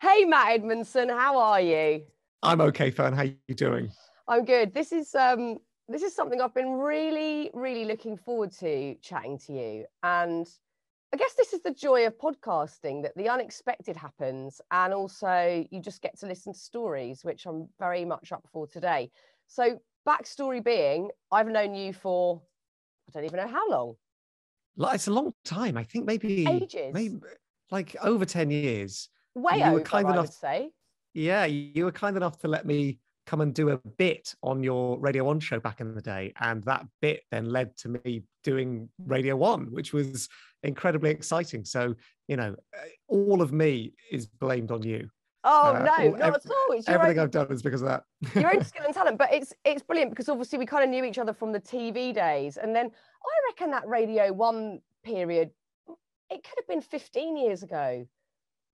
Hey, Matt Edmondson, how are you? I'm okay, Fearne. How are you doing? I'm good. This is um this is something I've been really, really looking forward to chatting to you. And I guess this is the joy of podcasting that the unexpected happens, and also you just get to listen to stories, which I'm very much up for today. So, backstory being, I've known you for I don't even know how long. It's a long time. I think maybe ages, maybe like over ten years. Way you over, were kind I enough, would say. Yeah, you were kind enough to let me come and do a bit on your Radio One show back in the day, and that bit then led to me doing Radio One, which was incredibly exciting. So you know, eh, all of me is blamed on you. Oh uh, no, all, not at all. It's everything own, I've done is because of that. your own skill and talent, but it's it's brilliant because obviously we kind of knew each other from the TV days, and then I reckon that Radio One period, it could have been 15 years ago.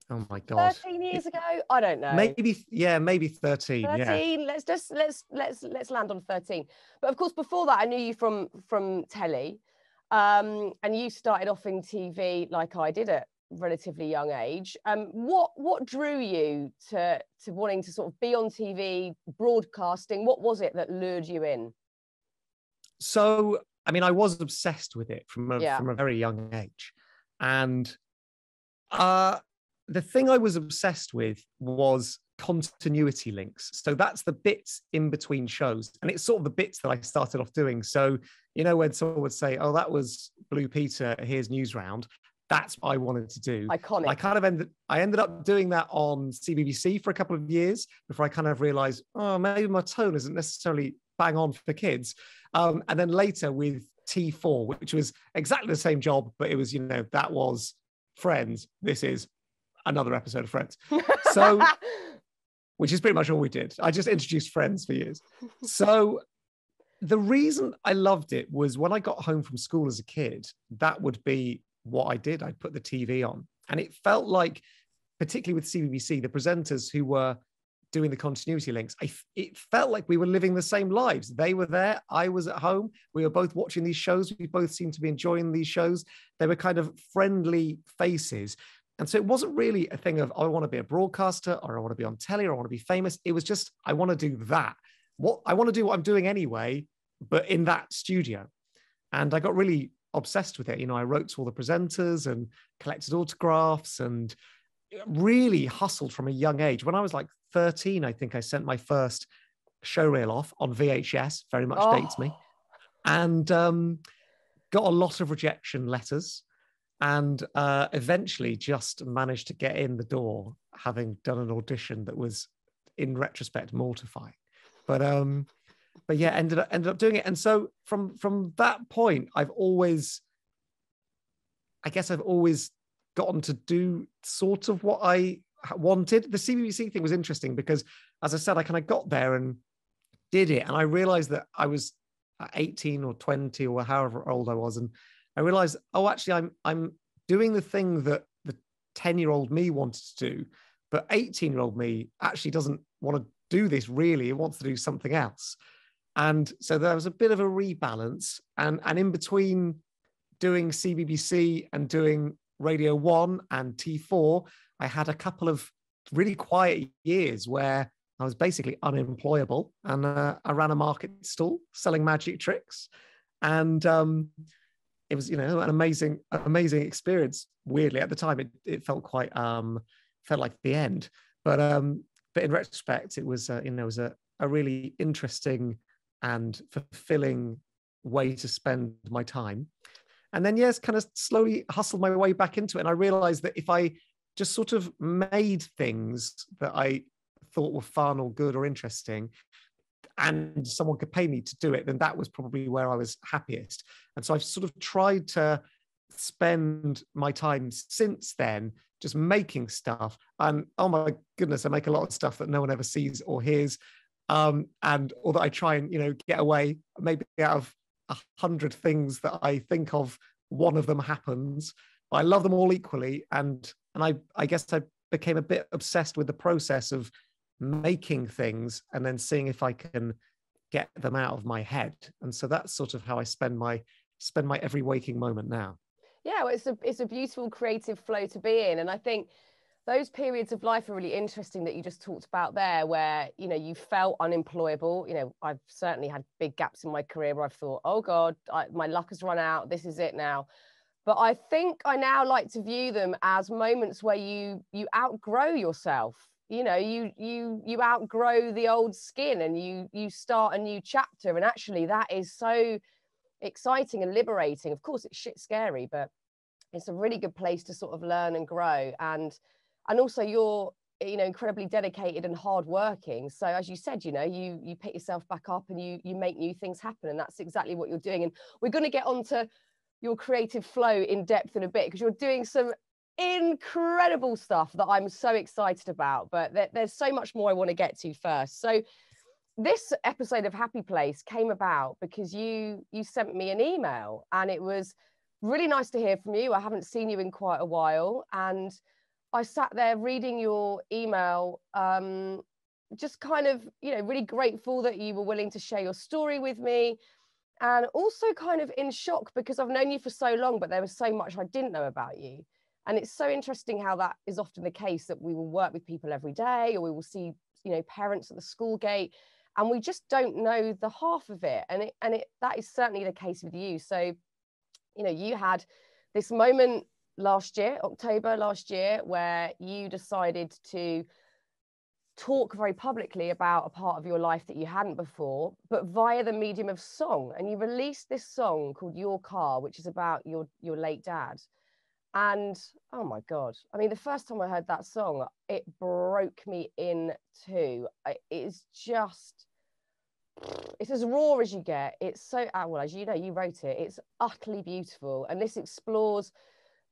Oh my god. 13 years ago? I don't know. Maybe yeah, maybe 13. 13. Yeah. Let's just let's let's let's land on 13. But of course before that I knew you from from telly. Um, and you started off in TV like I did at relatively young age. Um, what what drew you to to wanting to sort of be on TV, broadcasting? What was it that lured you in? So, I mean, I was obsessed with it from a, yeah. from a very young age, and uh, the thing I was obsessed with was continuity links. So that's the bits in between shows. And it's sort of the bits that I started off doing. So, you know, when someone would say, Oh, that was Blue Peter, here's Newsround. That's what I wanted to do. Iconic. I kind of ended I ended up doing that on CBBC for a couple of years before I kind of realized, oh, maybe my tone isn't necessarily bang on for kids. Um, and then later with T4, which was exactly the same job, but it was, you know, that was Friends. This is another episode of Friends. So, which is pretty much all we did. I just introduced Friends for years. So, the reason I loved it was when I got home from school as a kid, that would be what I did. I'd put the TV on. And it felt like, particularly with CBBC, the presenters who were doing the continuity links, I, it felt like we were living the same lives. They were there, I was at home. We were both watching these shows. We both seemed to be enjoying these shows. They were kind of friendly faces. And so it wasn't really a thing of, I want to be a broadcaster or I want to be on telly or I want to be famous. It was just, I want to do that. What I want to do what I'm doing anyway, but in that studio. And I got really obsessed with it. You know, I wrote to all the presenters and collected autographs and really hustled from a young age. When I was like 13, I think I sent my first show reel off on VHS, very much oh. dates me, oh. and um, got a lot of rejection letters and uh, eventually just managed to get in the door having done an audition that was in retrospect mortifying. But um but yeah ended up ended up doing it. And so from from that point i've always i guess i've always gotten to do sort of what i wanted. The cbbc thing was interesting because as i said i kind of got there and did it. And i realized that i was 18 or 20 or however old i was and I realized, oh, actually, I'm I'm doing the thing that the 10 year old me wanted to do, but 18 year old me actually doesn't want to do this really. It wants to do something else. And so there was a bit of a rebalance. And, and in between doing CBBC and doing Radio One and T4, I had a couple of really quiet years where I was basically unemployable and uh, I ran a market stall selling magic tricks. And um, it was you know an amazing amazing experience weirdly. At the time it, it felt quite um felt like the end. But um but in retrospect it was uh, you know it was a, a really interesting and fulfilling way to spend my time. And then yes kind of slowly hustled my way back into it. And i realized that if i just sort of made things that i thought were fun or good or interesting and someone could pay me to do it, then that was probably where I was happiest. And so I've sort of tried to spend my time since then just making stuff. And oh my goodness, I make a lot of stuff that no one ever sees or hears. Um, and or that I try and you know get away, maybe out of a hundred things that I think of, one of them happens. I love them all equally, and and I I guess I became a bit obsessed with the process of making things and then seeing if I can get them out of my head. And so that's sort of how I spend my spend my every waking moment now. Yeah, well, it's a it's a beautiful creative flow to be in, and I think those periods of life are really interesting that you just talked about there where you know you felt unemployable. You know i've certainly had big gaps in my career where i've thought oh god I, my luck has run out. This is it now. But i think i now like to view them as moments where you you outgrow yourself you know you you you outgrow the old skin and you you start a new chapter. And actually that is so exciting and liberating. Of course it's shit scary but it's a really good place to sort of learn and grow. And and also you're you know incredibly dedicated and hardworking. So as you said you know you you pick yourself back up and you you make new things happen. And that's exactly what you're doing. And we're going to get onto your creative flow in depth in a bit because you're doing some incredible stuff that I'm so excited about but there, there's so much more I want to get to first so this episode of happy place came about because you you sent me an email and it was really nice to hear from you I haven't seen you in quite a while and I sat there reading your email, um, just kind of, you know, really grateful that you were willing to share your story with me. And also kind of in shock because I've known you for so long, but there was so much I didn't know about you. And it's so interesting how that is often the case that we will work with people every day or we will see, you know, parents at the school gate and we just don't know the half of it. And it and it that is certainly the case with you. So, you know, you had this moment last year, October last year, where you decided to talk very publicly about a part of your life that you hadn't before, but via the medium of song. And you released this song called Your Car, which is about your your late dad. And oh my God, I mean, the first time I heard that song, it broke me in two. It is just, it's as raw as you get. It's so, ah, well, as you know, you wrote it, it's utterly beautiful. And this explores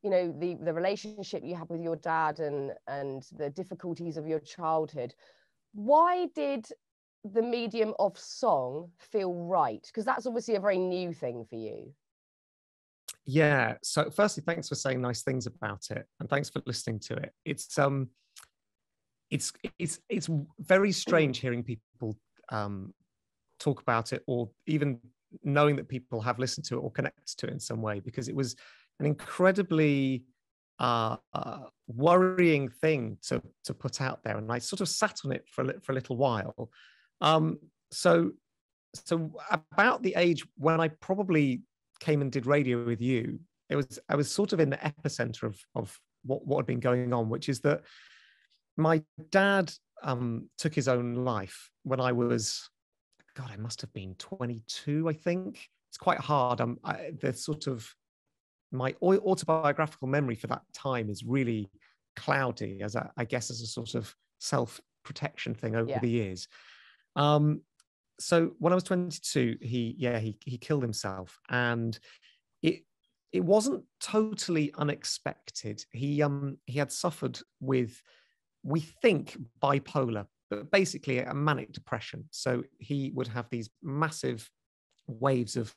you know the the relationship you have with your dad and and the difficulties of your childhood why did the medium of song feel right because that's obviously a very new thing for you yeah so firstly thanks for saying nice things about it and thanks for listening to it it's um it's it's it's very strange hearing people um talk about it or even knowing that people have listened to it or connected to it in some way because it was an incredibly uh, uh, worrying thing to to put out there, and I sort of sat on it for a, for a little while. Um, so so about the age when I probably came and did radio with you, it was I was sort of in the epicenter of of what what had been going on, which is that my dad um, took his own life when I was God, I must have been 22, I think. It's quite hard. Um, I, the sort of my autobiographical memory for that time is really cloudy, as I, I guess as a sort of self protection thing over yeah. the years. Um, so when I was 22, he yeah he he killed himself, and it it wasn't totally unexpected. He um he had suffered with we think bipolar, but basically a manic depression. So he would have these massive waves of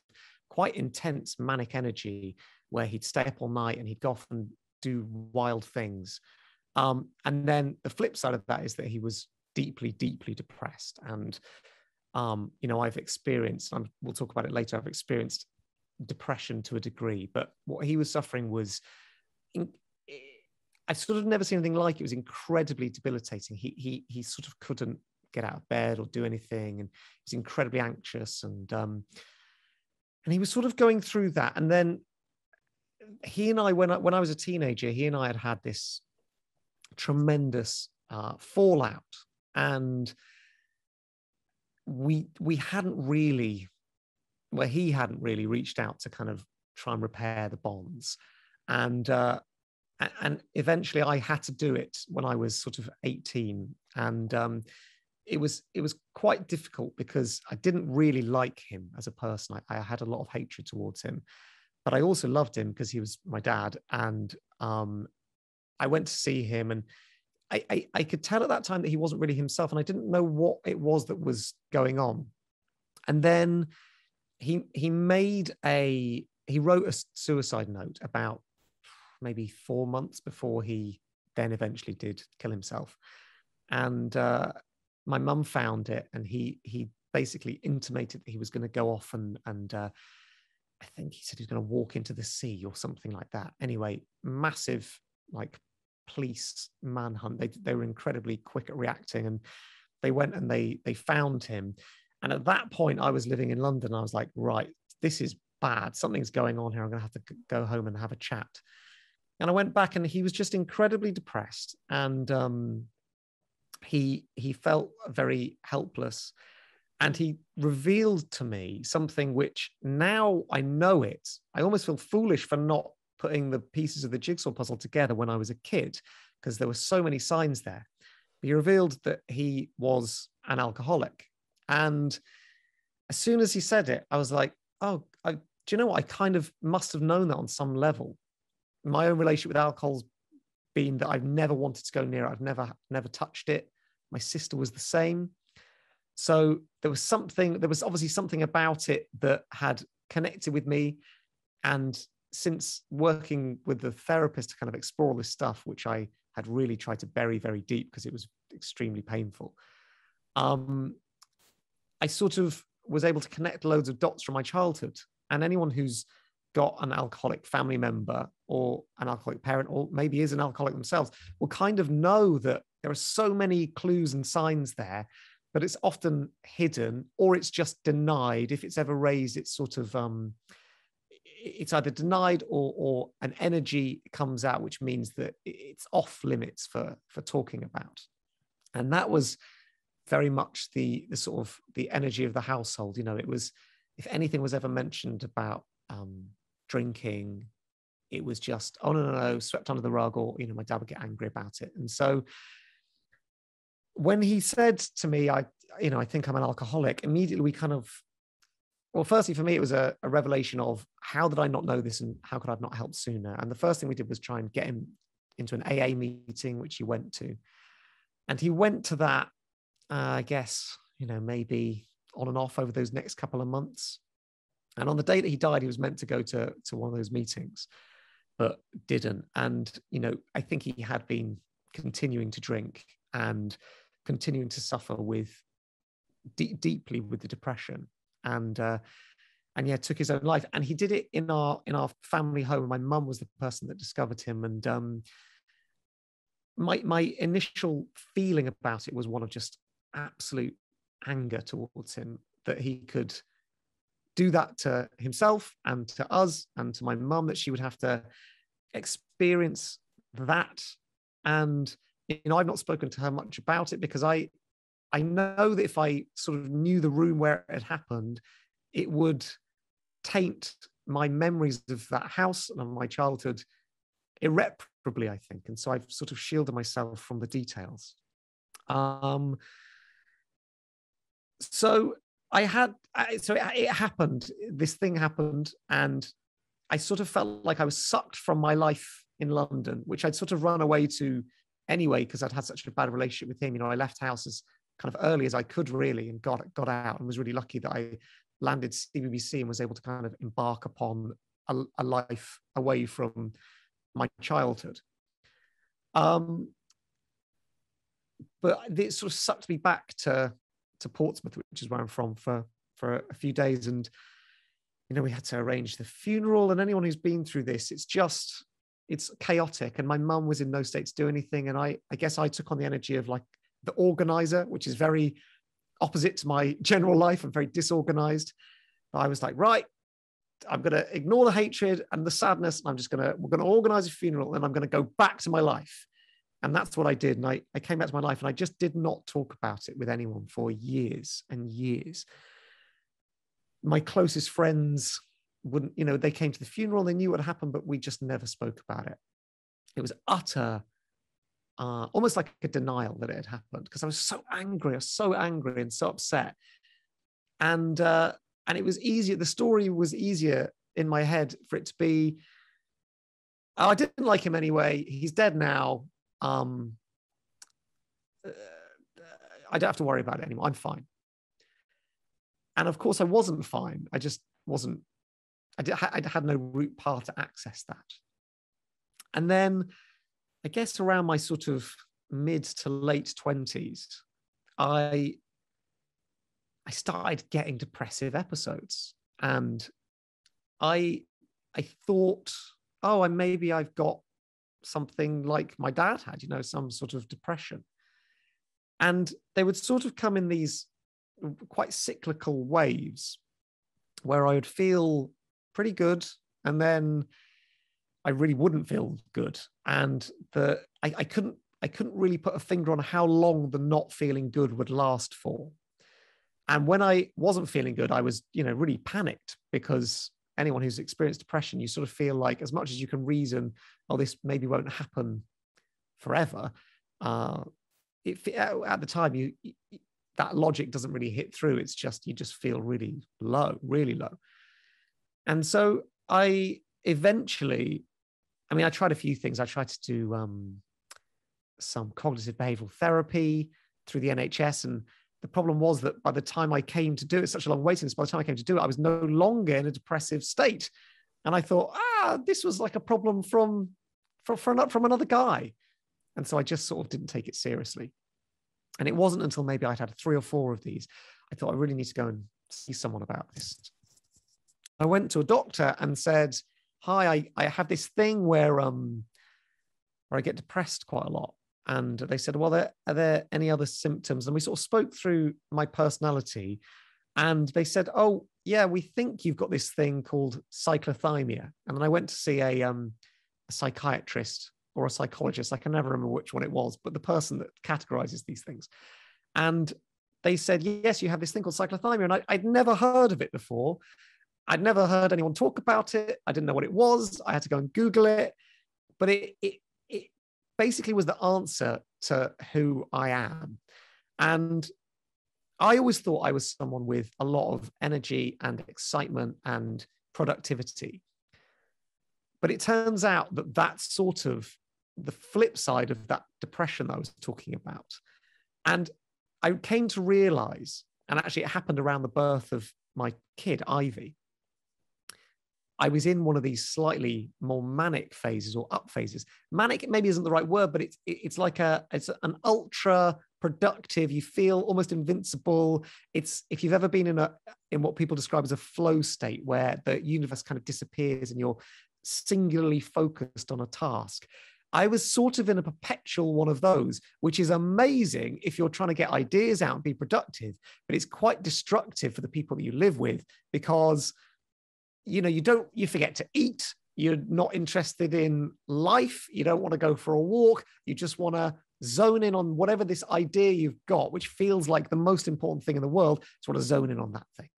quite intense manic energy where he'd stay up all night and he'd go off and do wild things. Um, and then the flip side of that is that he was deeply, deeply depressed. And, um, you know, I've experienced, and we'll talk about it later, I've experienced depression to a degree, but what he was suffering was, in, I've sort of never seen anything like it. it was incredibly debilitating. He, he, he sort of couldn't get out of bed or do anything. And he was incredibly anxious. And, um, and he was sort of going through that. And then he and I, when I, when I was a teenager, he and I had had this tremendous uh, fallout, and we we hadn't really, well, he hadn't really reached out to kind of try and repair the bonds, and uh, and eventually I had to do it when I was sort of eighteen, and um, it was it was quite difficult because I didn't really like him as a person. I, I had a lot of hatred towards him but I also loved him because he was my dad. And um, I went to see him, and I, I, I could tell at that time that he wasn't really himself, and I didn't know what it was that was going on. And then he he made a he wrote a suicide note about maybe four months before he then eventually did kill himself. And uh, my mum found it, and he he basically intimated that he was going to go off and and uh, I think he said he's going to walk into the sea or something like that. Anyway, massive like police manhunt. They they were incredibly quick at reacting, and they went and they they found him. And at that point, I was living in London. I was like, right, this is bad. Something's going on here. I'm going to have to go home and have a chat. And I went back, and he was just incredibly depressed, and um, he he felt very helpless. And he revealed to me something which now I know it. I almost feel foolish for not putting the pieces of the jigsaw puzzle together when I was a kid, because there were so many signs there. He revealed that he was an alcoholic. And as soon as he said it, I was like, oh, I, do you know what? I kind of must have known that on some level. My own relationship with alcohol's been that I've never wanted to go near it. I've never, never touched it. My sister was the same. So there was something, there was obviously something about it that had connected with me. And since working with the therapist to kind of explore this stuff, which I had really tried to bury very deep because it was extremely painful, um, I sort of was able to connect loads of dots from my childhood. And anyone who's got an alcoholic family member or an alcoholic parent, or maybe is an alcoholic themselves, will kind of know that there are so many clues and signs there but it's often hidden or it's just denied. If it's ever raised, it's sort of um, it's either denied or or an energy comes out, which means that it's off limits for for talking about. And that was very much the the sort of the energy of the household. You know, it was if anything was ever mentioned about um, drinking, it was just oh no no no swept under the rug, or you know my dad would get angry about it, and so when he said to me, I, you know, I think I'm an alcoholic, immediately we kind of, well, firstly, for me, it was a, a revelation of how did I not know this and how could I have not helped sooner? And the first thing we did was try and get him into an AA meeting, which he went to. And he went to that, uh, I guess, you know, maybe on and off over those next couple of months. And on the day that he died, he was meant to go to, to one of those meetings, but didn't. And, you know, I think he had been continuing to drink and continuing to suffer with deep, deeply with the depression and uh, and yeah took his own life. And he did it in our in our family home my mum was the person that discovered him and um, my my initial feeling about it was one of just absolute anger towards him that he could do that to himself and to us and to my mum that she would have to experience that. And you know, I've not spoken to her much about it because I, I know that if I sort of knew the room where it had happened, it would taint my memories of that house and of my childhood irreparably, I think. And so I've sort of shielded myself from the details. Um, so I had, so it, it happened, this thing happened, and I sort of felt like I was sucked from my life in London, which I'd sort of run away to anyway because I'd had such a bad relationship with him. You know, I left house as kind of early as I could really and got got out and was really lucky that I landed CBBC and was able to kind of embark upon a, a life away from my childhood. Um, but it sort of sucked me back to to Portsmouth, which is where I'm from, for for a few days, and you know we had to arrange the funeral. And anyone who's been through this, it's just it's chaotic and my mum was in no state to do anything and i i guess i took on the energy of like the organizer which is very opposite to my general life i'm very disorganized. But i was like right i'm going to ignore the hatred and the sadness i'm just going to we're going to organize a funeral and i'm going to go back to my life. And that's what i did and I, I came back to my life and i just did not talk about it with anyone for years and years. My closest friends wouldn't, you know, they came to the funeral, they knew what happened, but we just never spoke about it. It was utter, uh, almost like a denial that it had happened because I was so angry, I was so angry and so upset. And uh, and it was easier, the story was easier in my head for it to be, oh, I didn't like him anyway. He's dead now. Um, uh, I don't have to worry about it anymore. I'm fine. And of course, I wasn't fine. I just wasn't I, did, I had no root path to access that. And then I guess around my sort of mid to late 20s, I I started getting depressive episodes. And I I thought, oh, I maybe I've got something like my dad had, you know, some sort of depression. And they would sort of come in these quite cyclical waves where I would feel pretty good and then I really wouldn't feel good. And the I, I couldn't I couldn't really put a finger on how long the not feeling good would last for. And when I wasn't feeling good, I was, you know, really panicked because anyone who's experienced depression, you sort of feel like as much as you can reason, oh, this maybe won't happen forever. Uh, it, at the time, you, that logic doesn't really hit through. It's just you just feel really low, really low. And so I eventually, I mean, I tried a few things. I tried to do um, some cognitive behavioral therapy through the NHS, and the problem was that by the time I came to do it, such a long waiting list, by the time I came to do it, I was no longer in a depressive state. And I thought, ah, this was like a problem from, from, from, from another guy. And so I just sort of didn't take it seriously. And it wasn't until maybe I'd had three or four of these, I thought I really need to go and see someone about this. I went to a doctor and said, Hi, I, I have this thing where um where I get depressed quite a lot and they said, "Well, there, are there any other symptoms?" And we sort of spoke through my personality, and they said, "Oh, yeah, we think you've got this thing called cyclothymia." And then I went to see a, um, a psychiatrist or a psychologist. I can never remember which one it was, but the person that categorizes these things, and they said, "Yes, you have this thing called cyclothymia," and I, I'd never heard of it before. I'd never heard anyone talk about it. I didn't know what it was. I had to go and Google it, but it, it it basically was the answer to who I am. And I always thought I was someone with a lot of energy and excitement and productivity. But it turns out that that's sort of the flip side of that depression that I was talking about. And I came to realize, and actually it happened around the birth of my kid, Ivy, I was in one of these slightly more manic phases or up phases. Manic maybe isn't the right word, but it's it's like a it's an ultra productive. You feel almost invincible. It's if you've ever been in a in what people describe as a flow state where the universe kind of disappears and you're singularly focused on a task. I was sort of in a perpetual one of those, which is amazing if you're trying to get ideas out and be productive, but it's quite destructive for the people that you live with because you know you don't you forget to eat. You're not interested in life. You don't want to go for a walk. You just want to zone in on whatever this idea you've got which feels like the most important thing in the world. Want to zone in on that thing.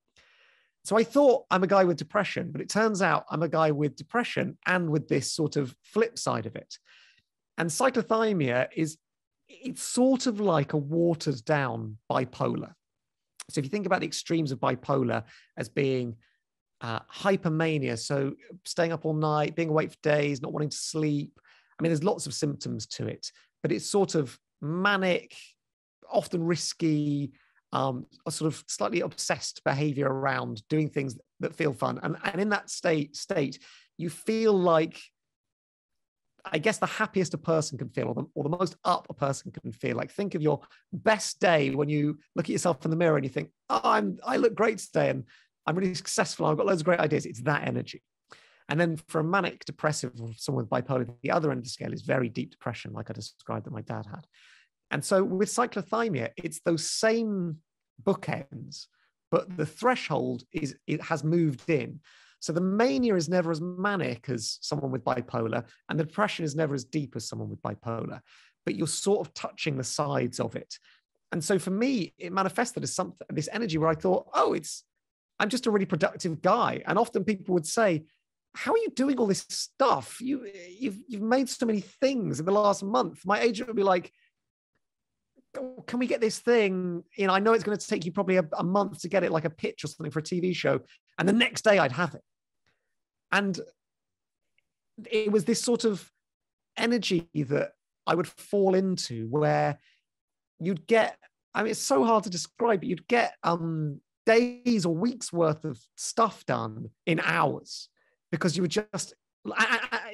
So i thought i'm a guy with depression but it turns out i'm a guy with depression and with this sort of flip side of it. And cyclothymia is it's sort of like a watered down bipolar. So if you think about the extremes of bipolar as being uh, hypermania, so staying up all night, being awake for days, not wanting to sleep. I mean, there's lots of symptoms to it, but it's sort of manic, often risky, um, a sort of slightly obsessed behavior around doing things that feel fun. And, and in that state, state, you feel like, I guess, the happiest a person can feel, or the, or the most up a person can feel. Like, think of your best day when you look at yourself in the mirror and you think, "Oh, I'm, I look great today," and I'm really successful. I've got loads of great ideas. It's that energy. And then for a manic depressive or someone with bipolar, the other end of the scale is very deep depression, like I described that my dad had. And so with cyclothymia, it's those same bookends, but the threshold is it has moved in. So the mania is never as manic as someone with bipolar, and the depression is never as deep as someone with bipolar, but you're sort of touching the sides of it. And so for me, it manifested as something, this energy where I thought, oh, it's I'm just a really productive guy. And often people would say, how are you doing all this stuff? You, you've, you've made so many things in the last month. My agent would be like, oh, can we get this thing? You know, I know it's going to take you probably a, a month to get it like a pitch or something for a TV show. And the next day I'd have it. And it was this sort of energy that I would fall into where you'd get, I mean, it's so hard to describe, but you'd get um, days or weeks worth of stuff done in hours because you were just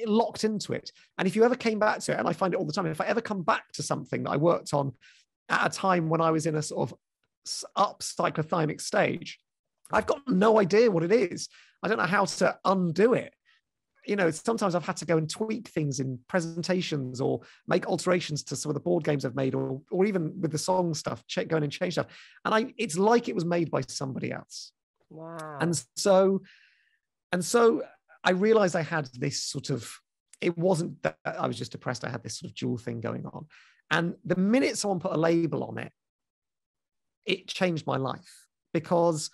locked into it. And if you ever came back to it, and I find it all the time, if I ever come back to something that I worked on at a time when I was in a sort of up cyclothymic stage, I've got no idea what it is. I don't know how to undo it. You know, sometimes I've had to go and tweak things in presentations or make alterations to some of the board games I've made, or or even with the song stuff, check going and change stuff. And I, it's like it was made by somebody else. Wow. And so, and so I realized I had this sort of. It wasn't that I was just depressed. I had this sort of dual thing going on. And the minute someone put a label on it, it changed my life because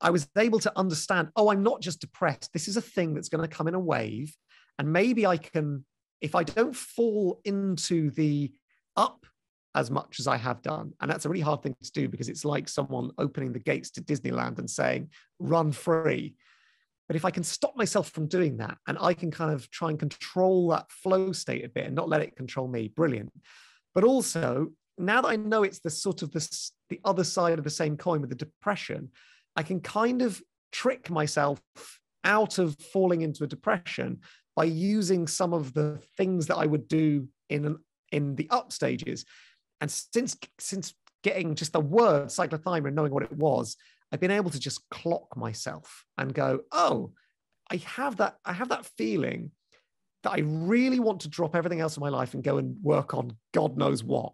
I was able to understand, oh, I'm not just depressed. This is a thing that's going to come in a wave. And maybe I can, if I don't fall into the up as much as I have done, and that's a really hard thing to do because it's like someone opening the gates to Disneyland and saying, run free. But if I can stop myself from doing that and I can kind of try and control that flow state a bit and not let it control me, brilliant. But also, now that I know it's the sort of the, the other side of the same coin with the depression, I can kind of trick myself out of falling into a depression by using some of the things that I would do in an, in the up stages. And since since getting just the word cyclothymic and knowing what it was, I've been able to just clock myself and go, oh, I have that, I have that feeling that I really want to drop everything else in my life and go and work on God knows what.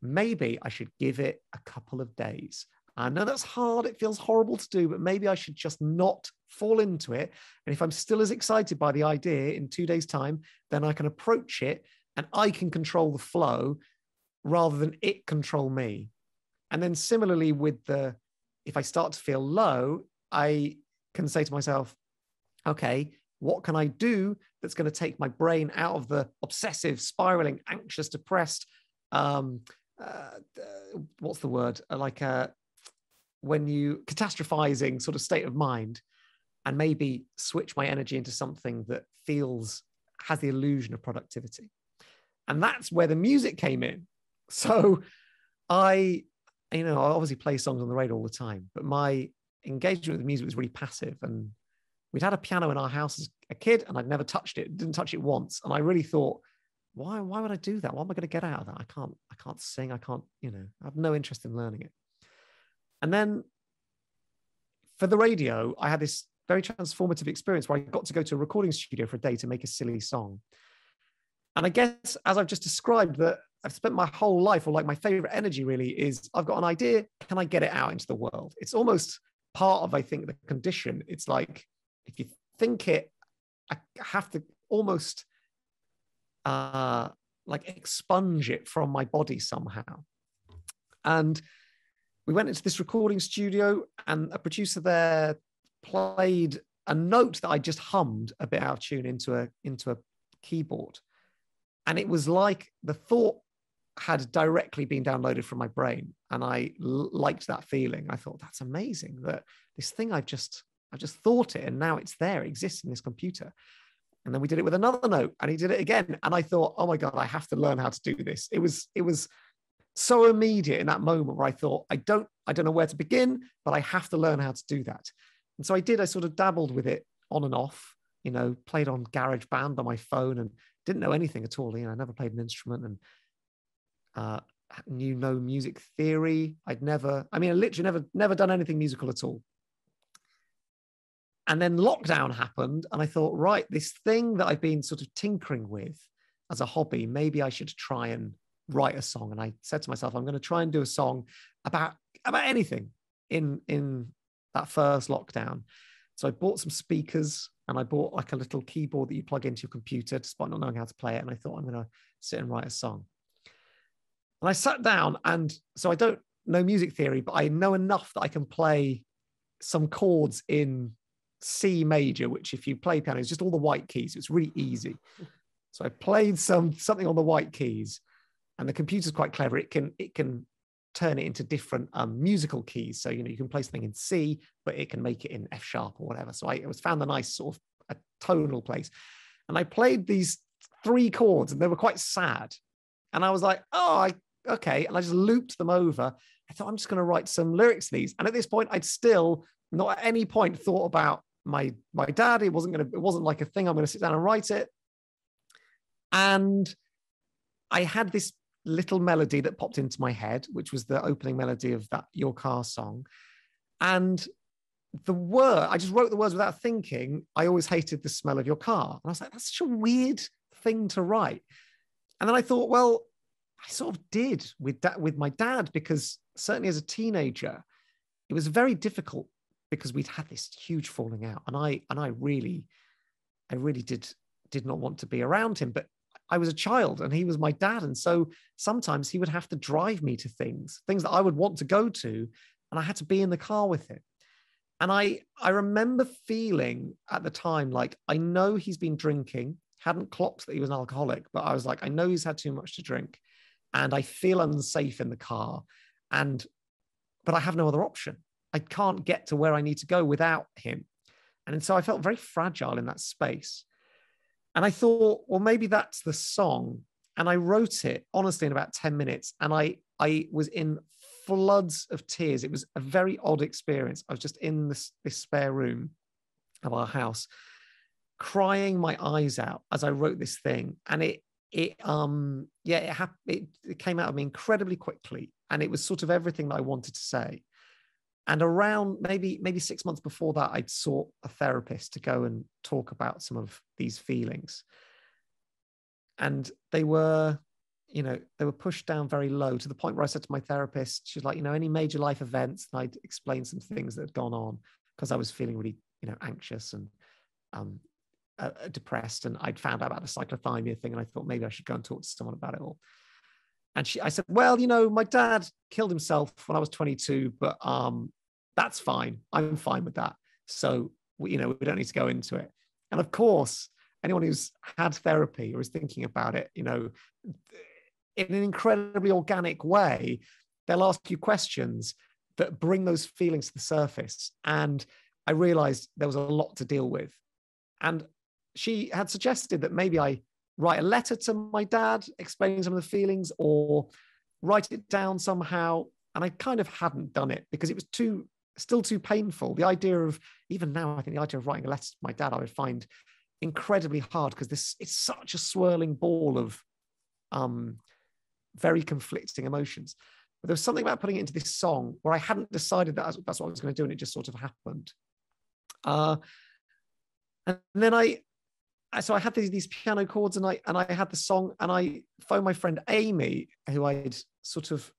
Maybe I should give it a couple of days I know that's hard. It feels horrible to do, but maybe I should just not fall into it. And if I'm still as excited by the idea in two days' time, then I can approach it and I can control the flow rather than it control me. And then similarly with the, if I start to feel low, I can say to myself, okay, what can I do that's going to take my brain out of the obsessive, spiraling, anxious, depressed, um, uh, what's the word? Like a when you catastrophizing sort of state of mind and maybe switch my energy into something that feels has the illusion of productivity. And that's where the music came in. So i you know i obviously play songs on the radio all the time but my engagement with music was really passive. And we'd had a piano in our house as a kid and i'd never touched it didn't touch it once. And i really thought why why would i do that? What am i going to get out of that? I can't i can't sing i can't you know i have no interest in learning it and then for the radio, I had this very transformative experience where I got to go to a recording studio for a day to make a silly song. And I guess, as I've just described, that I've spent my whole life, or like my favorite energy really is I've got an idea. Can I get it out into the world? It's almost part of, I think, the condition. It's like if you think it, I have to almost uh, like expunge it from my body somehow. And we went into this recording studio and a producer there played a note that I just hummed a bit out of tune into a into a keyboard. And it was like the thought had directly been downloaded from my brain. And I l- liked that feeling. I thought that's amazing that this thing I've just I've just thought it and now it's there, it exists in this computer. And then we did it with another note and he did it again. And I thought, oh my God, I have to learn how to do this. It was, it was so immediate in that moment where I thought, I don't, I don't know where to begin, but I have to learn how to do that. And so I did, I sort of dabbled with it on and off, you know, played on GarageBand on my phone and didn't know anything at all. You know, I never played an instrument and uh, knew no music theory. I'd never, I mean, I literally never, never done anything musical at all. And then lockdown happened, and I thought, right, this thing that I've been sort of tinkering with as a hobby, maybe I should try and write a song. And I said to myself, I'm going to try and do a song about about anything in in that first lockdown. So I bought some speakers and I bought like a little keyboard that you plug into your computer despite not knowing how to play it. And I thought I'm going to sit and write a song. And I sat down and so I don't know music theory, but I know enough that I can play some chords in C major, which if you play piano is just all the white keys. It's really easy. So I played some something on the white keys and the computer's quite clever. It can it can turn it into different um, musical keys. So you know you can play something in C, but it can make it in F sharp or whatever. So I was found a nice sort of a tonal place, and I played these three chords, and they were quite sad. And I was like, oh, I okay, and I just looped them over. I thought I'm just going to write some lyrics to these. And at this point, I'd still not at any point thought about my my dad. It wasn't going to. It wasn't like a thing. I'm going to sit down and write it. And I had this little melody that popped into my head, which was the opening melody of that Your Car song. And the word, I just wrote the words without thinking. I always hated the smell of your car. And I was like, that's such a weird thing to write. And then I thought, well, I sort of did with that with my dad because certainly as a teenager, it was very difficult because we'd had this huge falling out, and I and I really, I really did did not want to be around him. But I was a child and he was my dad, and so sometimes he would have to drive me to things, things that I would want to go to, and I had to be in the car with him. And I I remember feeling at the time like I know he's been drinking, hadn't clocked that he was an alcoholic, but I was like I know he's had too much to drink and I feel unsafe in the car. And, but I have no other option. I can't get to where I need to go without him. And so I felt very fragile in that space. And I thought, well, maybe that's the song. And I wrote it honestly in about 10 minutes. And I, I was in floods of tears. It was a very odd experience. I was just in this, this spare room of our house, crying my eyes out as I wrote this thing. And it it um yeah it, hap- it, it came out of me incredibly quickly and it was sort of everything that i wanted to say and around maybe maybe six months before that i'd sought a therapist to go and talk about some of these feelings. And they were you know they were pushed down very low to the point where i said to my therapist she's like you know any major life events? And i'd explain some things that had gone on because i was feeling really you know anxious and um, uh, uh, depressed. And I'd found out about the cyclothymia thing and I thought maybe I should go and talk to someone about it all. And she, I said, well, you know, my dad killed himself when I was 22, but um, that's fine. I'm fine with that. So, we, you know, we don't need to go into it. And of course, anyone who's had therapy or is thinking about it, you know, in an incredibly organic way, they'll ask you questions that bring those feelings to the surface. And I realized there was a lot to deal with. And she had suggested that maybe I write a letter to my dad explaining some of the feelings or write it down somehow. And I kind of hadn't done it because it was too, still too painful. The idea of, even now, I think the idea of writing a letter to my dad, I would find incredibly hard because this it's such a swirling ball of um, very conflicting emotions. But there was something about putting it into this song where I hadn't decided that that's what I was going to do, and it just sort of happened. Uh, and then I so I had these, these piano chords and I and I had the song and I phoned my friend Amy, who I'd sort of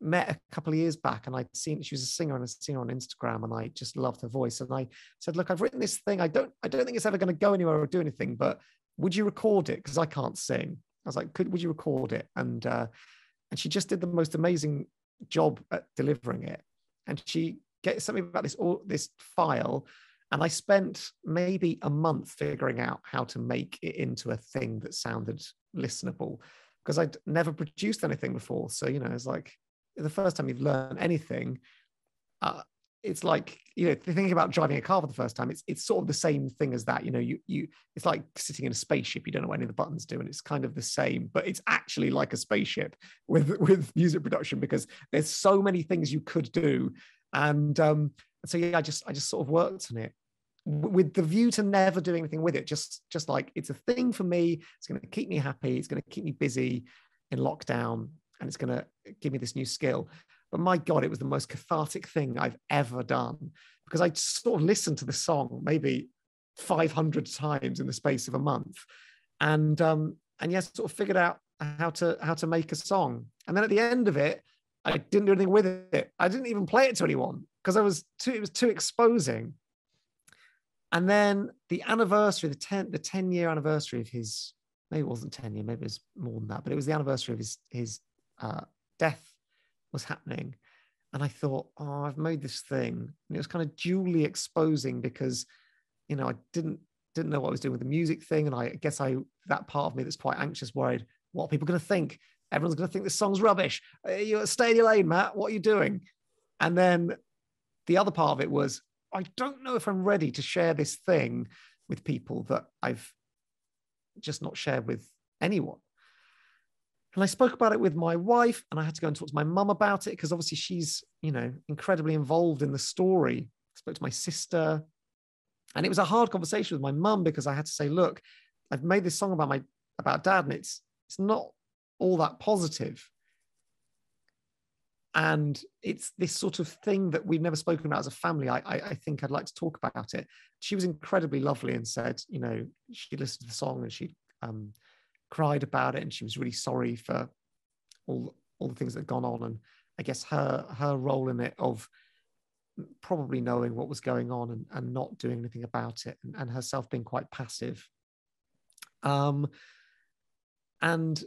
met a couple of years back and I'd seen she was a singer and I'd seen her on Instagram and I just loved her voice. And I said, Look, I've written this thing. I don't I don't think it's ever going to go anywhere or do anything, but would you record it? Because I can't sing. I was like, could would you record it? And uh, and she just did the most amazing job at delivering it. And she gets something about this all this file and I spent maybe a month figuring out how to make it into a thing that sounded listenable because I'd never produced anything before. So, you know, it's like the first time you've learned anything, uh, it's like, you know, thinking about driving a car for the first time, it's it's sort of the same thing as that. You know, you you it's like sitting in a spaceship, you don't know what any of the buttons do, and it's kind of the same, but it's actually like a spaceship with with music production because there's so many things you could do. And um, so yeah, I just I just sort of worked on it with the view to never doing anything with it just just like it's a thing for me it's going to keep me happy it's going to keep me busy in lockdown and it's going to give me this new skill. But my god it was the most cathartic thing i've ever done because i sort of listened to the song maybe 500 times in the space of a month. And um and yes sort of figured out how to how to make a song. And then at the end of it i didn't do anything with it. I didn't even play it to anyone because i was too it was too exposing. And then the anniversary, the 10, the 10 year anniversary of his, maybe it wasn't 10 year, maybe it was more than that, but it was the anniversary of his, his uh, death was happening. And I thought, oh, I've made this thing. And it was kind of duly exposing because, you know, I didn't didn't know what I was doing with the music thing. And I guess I that part of me that's quite anxious, worried, what are people going to think? Everyone's going to think this song's rubbish. You stay in your lane, Matt. What are you doing? And then the other part of it was, I don't know if I'm ready to share this thing with people that I've just not shared with anyone. And I spoke about it with my wife, and I had to go and talk to my mum about it because obviously she's, you know, incredibly involved in the story. I spoke to my sister, and it was a hard conversation with my mum because I had to say, look, I've made this song about my about dad, and it's it's not all that positive. and it's this sort of thing that we've never spoken about as a family. I, I, I think I'd like to talk about it. She was incredibly lovely and said, you know, she listened to the song and she um, cried about it, and she was really sorry for all all the things that had gone on, and I guess her her role in it of probably knowing what was going on and, and not doing anything about it, and, and herself being quite passive. Um, and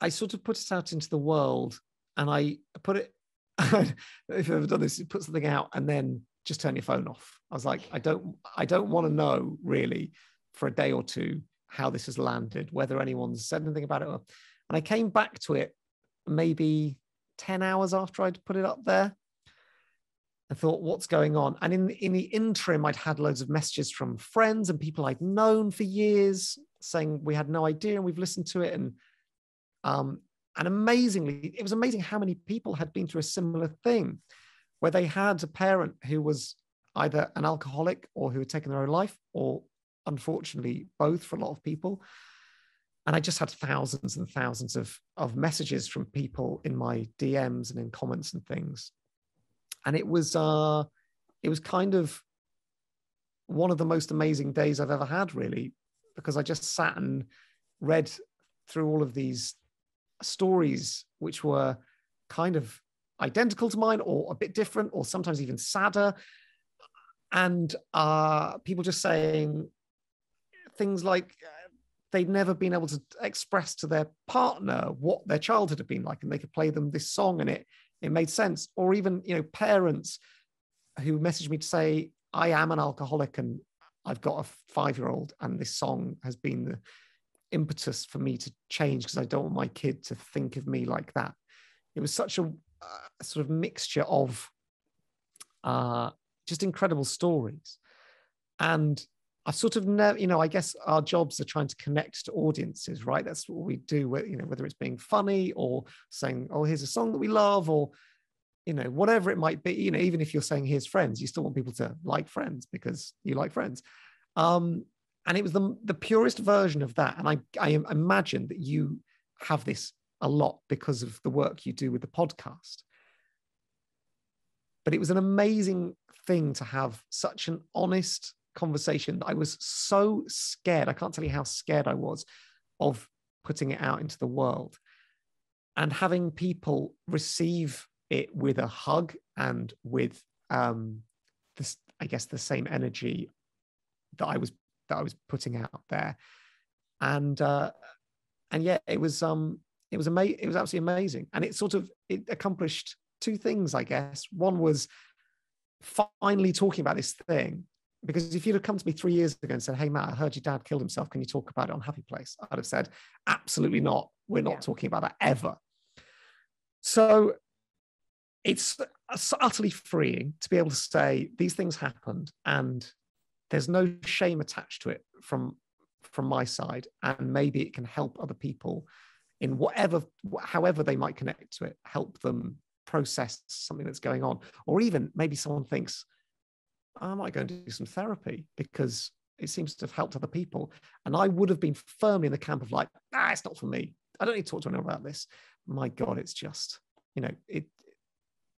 I sort of put it out into the world and I put it, if you've ever done this, you put something out and then just turn your phone off. I was like, I don't, I don't want to know really for a day or two how this has landed, whether anyone's said anything about it. Or, and I came back to it maybe 10 hours after I'd put it up there. I thought, what's going on? And in, in the interim, I'd had loads of messages from friends and people I'd known for years saying we had no idea and we've listened to it. And um, and amazingly, it was amazing how many people had been through a similar thing where they had a parent who was either an alcoholic or who had taken their own life, or unfortunately, both for a lot of people. And I just had thousands and thousands of, of messages from people in my DMs and in comments and things. And it was uh it was kind of one of the most amazing days I've ever had, really, because I just sat and read through all of these stories which were kind of identical to mine or a bit different or sometimes even sadder and uh, people just saying things like uh, they'd never been able to express to their partner what their childhood had been like and they could play them this song and it it made sense or even you know parents who messaged me to say i am an alcoholic and i've got a five year old and this song has been the impetus for me to change because I don't want my kid to think of me like that. It was such a, uh, sort of mixture of uh, just incredible stories. And I sort of know, you know, I guess our jobs are trying to connect to audiences, right? That's what we do, you know, whether it's being funny or saying, oh, here's a song that we love or, you know, whatever it might be, you know, even if you're saying here's friends, you still want people to like friends because you like friends. Um, and it was the, the purest version of that and I, I imagine that you have this a lot because of the work you do with the podcast but it was an amazing thing to have such an honest conversation i was so scared i can't tell you how scared i was of putting it out into the world and having people receive it with a hug and with um this i guess the same energy that i was that I was putting out there, and uh, and yeah, it was um it was amazing. It was absolutely amazing, and it sort of it accomplished two things, I guess. One was finally talking about this thing because if you'd have come to me three years ago and said, "Hey Matt, I heard your dad killed himself. Can you talk about it on Happy Place?" I'd have said, "Absolutely not. We're not yeah. talking about that ever." So it's utterly freeing to be able to say these things happened and there's no shame attached to it from from my side and maybe it can help other people in whatever however they might connect to it help them process something that's going on or even maybe someone thinks i might go and do some therapy because it seems to have helped other people. And i would have been firmly in the camp of like ah it's not for me. I don't need to talk to anyone about this. My god it's just you know it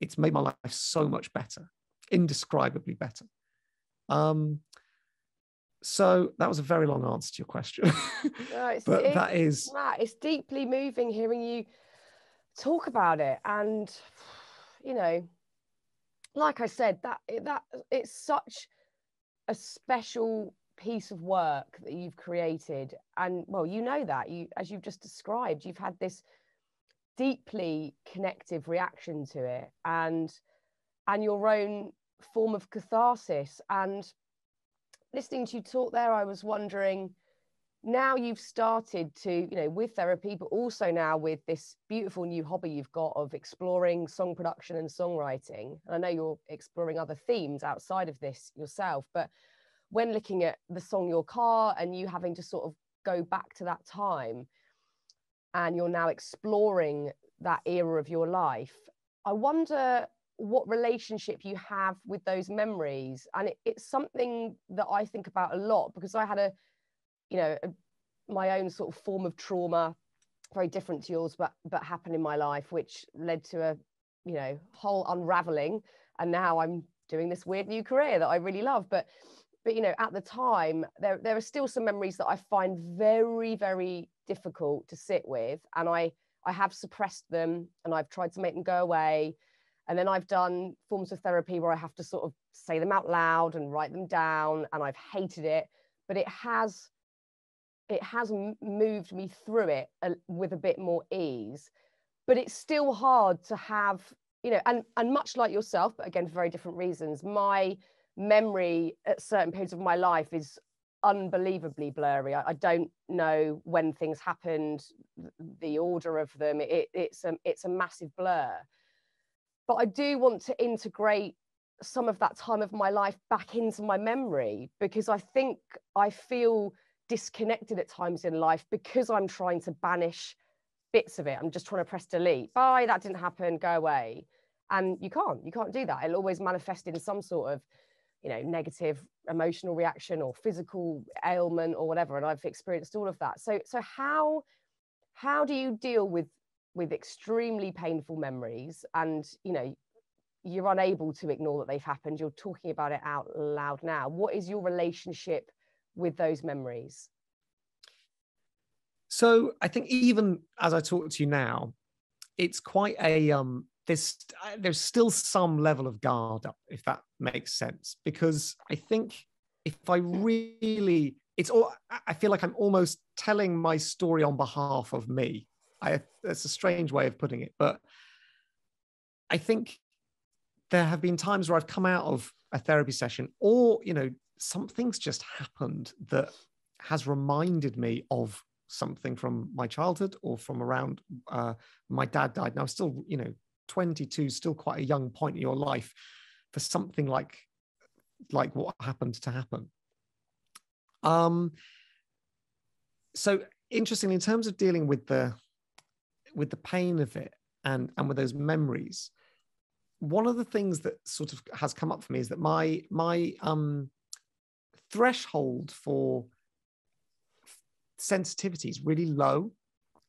it's made my life so much better indescribably better. Um so that was a very long answer to your question. No, but that is Matt, it's deeply moving hearing you talk about it. And you know, like I said, that that it's such a special piece of work that you've created. And well, you know that you as you've just described, you've had this deeply connective reaction to it and and your own form of catharsis and listening to you talk there, I was wondering now you've started to, you know, with therapy, but also now with this beautiful new hobby you've got of exploring song production and songwriting. And I know you're exploring other themes outside of this yourself, but when looking at the song Your Car and you having to sort of go back to that time and you're now exploring that era of your life, I wonder what relationship you have with those memories and it, it's something that i think about a lot because i had a you know my own sort of form of trauma very different to yours but but happened in my life which led to a you know whole unraveling. And now i'm doing this weird new career that i really love. But but you know at the time there there are still some memories that i find very very difficult to sit with. And i i have suppressed them and i've tried to make them go away. And then i've done forms of therapy where i have to sort of say them out loud and write them down. And i've hated it. But it has it has moved me through it with a bit more ease but it's still hard to have you know and and much like yourself but again for very different reasons my memory at certain periods of my life is unbelievably blurry. I, I don't know when things happened the order of them. It, it's a it's a massive blur. But i do want to integrate some of that time of my life back into my memory because i think i feel disconnected at times in life because I'm trying to banish bits of it. I'm just trying to press delete. Bye, that didn't happen, go away. And you can't, you can't do that. It'll always manifest in some sort of, you know, negative emotional reaction or physical ailment or whatever. And I've experienced all of that. So, so how, how do you deal with, with extremely painful memories and, you know, you're unable to ignore that they've happened. You're talking about it out loud now. What is your relationship with those memories? So I think even as I talk to you now, it's quite a um there's there's still some level of guard up, if that makes sense. Because I think if I really it's all I feel like I'm almost telling my story on behalf of me. I that's a strange way of putting it, but I think there have been times where I've come out of a therapy session or you know something's just happened that has reminded me of something from my childhood or from around uh, my dad died. Now, still, you know, 22, still quite a young point in your life for something like like what happened to happen. Um, so interestingly, in terms of dealing with the with the pain of it and and with those memories, one of the things that sort of has come up for me is that my my um threshold for sensitivity is really low.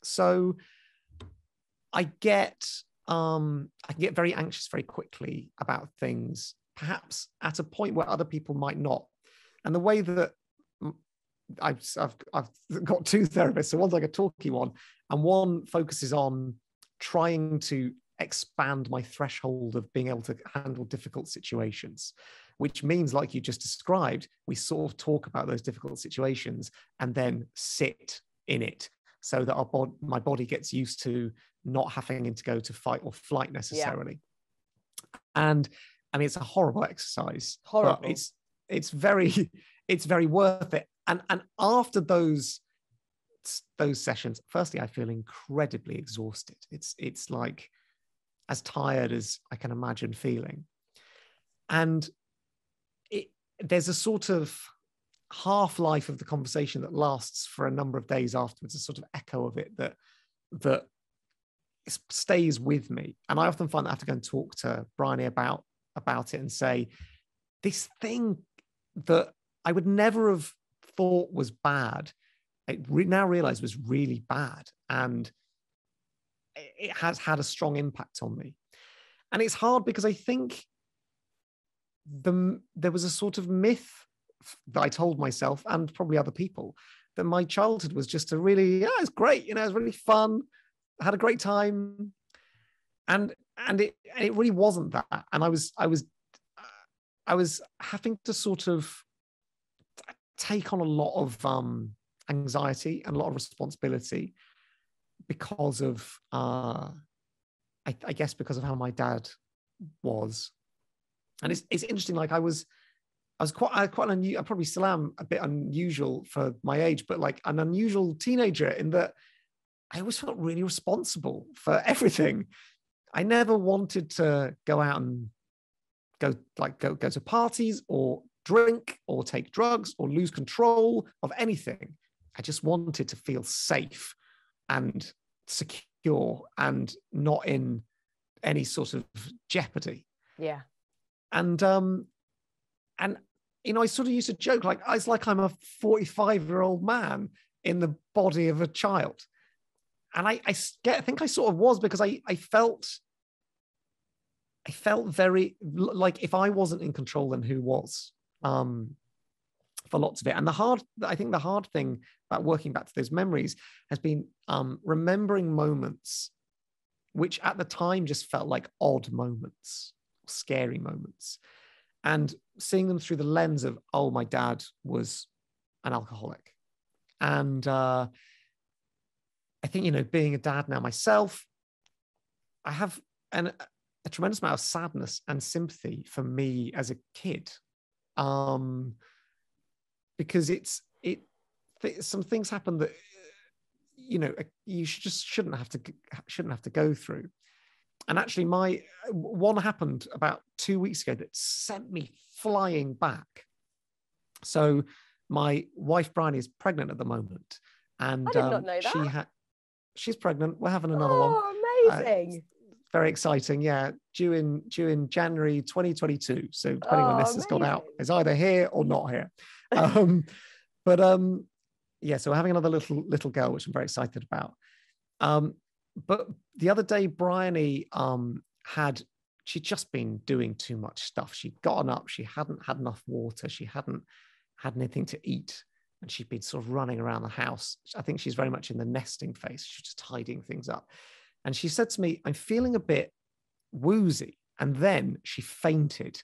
So I get um, I can get very anxious very quickly about things, perhaps at a point where other people might not. And the way that I've, I've, I've got two therapists, so one's like a talky one, and one focuses on trying to expand my threshold of being able to handle difficult situations which means, like you just described, we sort of talk about those difficult situations and then sit in it so that our bod- my body gets used to not having to go to fight or flight necessarily. Yeah. And I mean, it's a horrible exercise. Horrible. But it's it's very it's very worth it. And and after those those sessions, firstly, I feel incredibly exhausted. It's it's like as tired as I can imagine feeling. And there's a sort of half life of the conversation that lasts for a number of days afterwards, a sort of echo of it that that stays with me. And I often find that I have to go and talk to Bryony about about it and say, this thing that I would never have thought was bad, I re- now realize was really bad. And it has had a strong impact on me. And it's hard because I think the, there was a sort of myth that I told myself and probably other people that my childhood was just a really, yeah, it's great, you know, it was really fun. Had a great time. And and it and it really wasn't that. And I was I was I was having to sort of take on a lot of um anxiety and a lot of responsibility because of uh I, I guess because of how my dad was and it's it's interesting. Like I was, I was quite I quite unusual. I probably still am a bit unusual for my age, but like an unusual teenager in that I always felt really responsible for everything. I never wanted to go out and go like go go to parties or drink or take drugs or lose control of anything. I just wanted to feel safe and secure and not in any sort of jeopardy. Yeah and um and you know i sort of used to joke like it's like i'm a 45 year old man in the body of a child and i i get, I think i sort of was because i i felt I felt very like if I wasn't in control, then who was? Um, for lots of it. And the hard, I think the hard thing about working back to those memories has been um, remembering moments which at the time just felt like odd moments, scary moments, and seeing them through the lens of, oh, my dad was an alcoholic. And uh, I think, you know, being a dad now myself, I have an, a tremendous amount of sadness and sympathy for me as a kid. Um, because it's, it, th- some things happen that, you know, you should just shouldn't have to, shouldn't have to go through. And actually, my one happened about two weeks ago that sent me flying back. So, my wife Bryony is pregnant at the moment, and I did um, not know that. she had she's pregnant. We're having another oh, one. Oh, amazing! Uh, very exciting. Yeah, due in due in January 2022. So depending oh, on this has gone out, is either here or not here. Um, but um, yeah, so we're having another little little girl, which I'm very excited about. Um, but the other day, Bryony um had she'd just been doing too much stuff. She'd gotten up, she hadn't had enough water, she hadn't had anything to eat, and she'd been sort of running around the house. I think she's very much in the nesting phase. She's just tidying things up. And she said to me, I'm feeling a bit woozy. And then she fainted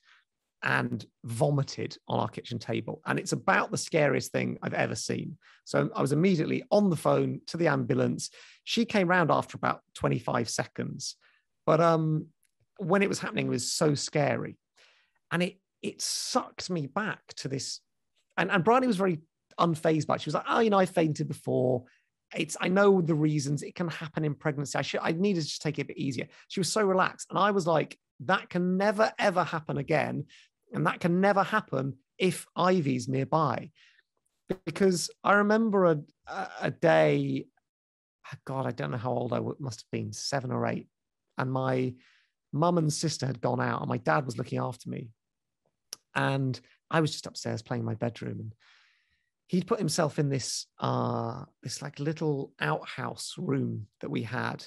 and vomited on our kitchen table. And it's about the scariest thing I've ever seen. So I was immediately on the phone to the ambulance. She came round after about 25 seconds. But um, when it was happening, it was so scary. And it it sucked me back to this. And, and Bryony was very unfazed by it. She was like, oh, you know, I fainted before it's I know the reasons it can happen in pregnancy. I should I needed to just take it a bit easier. She was so relaxed, and I was like, that can never ever happen again, and that can never happen if Ivy's nearby, because I remember a a day. Ah, God, I don't know how old I must have been, seven or eight, and my mum and sister had gone out, and my dad was looking after me, and I was just upstairs playing in my bedroom, and he'd put himself in this uh this like little outhouse room that we had.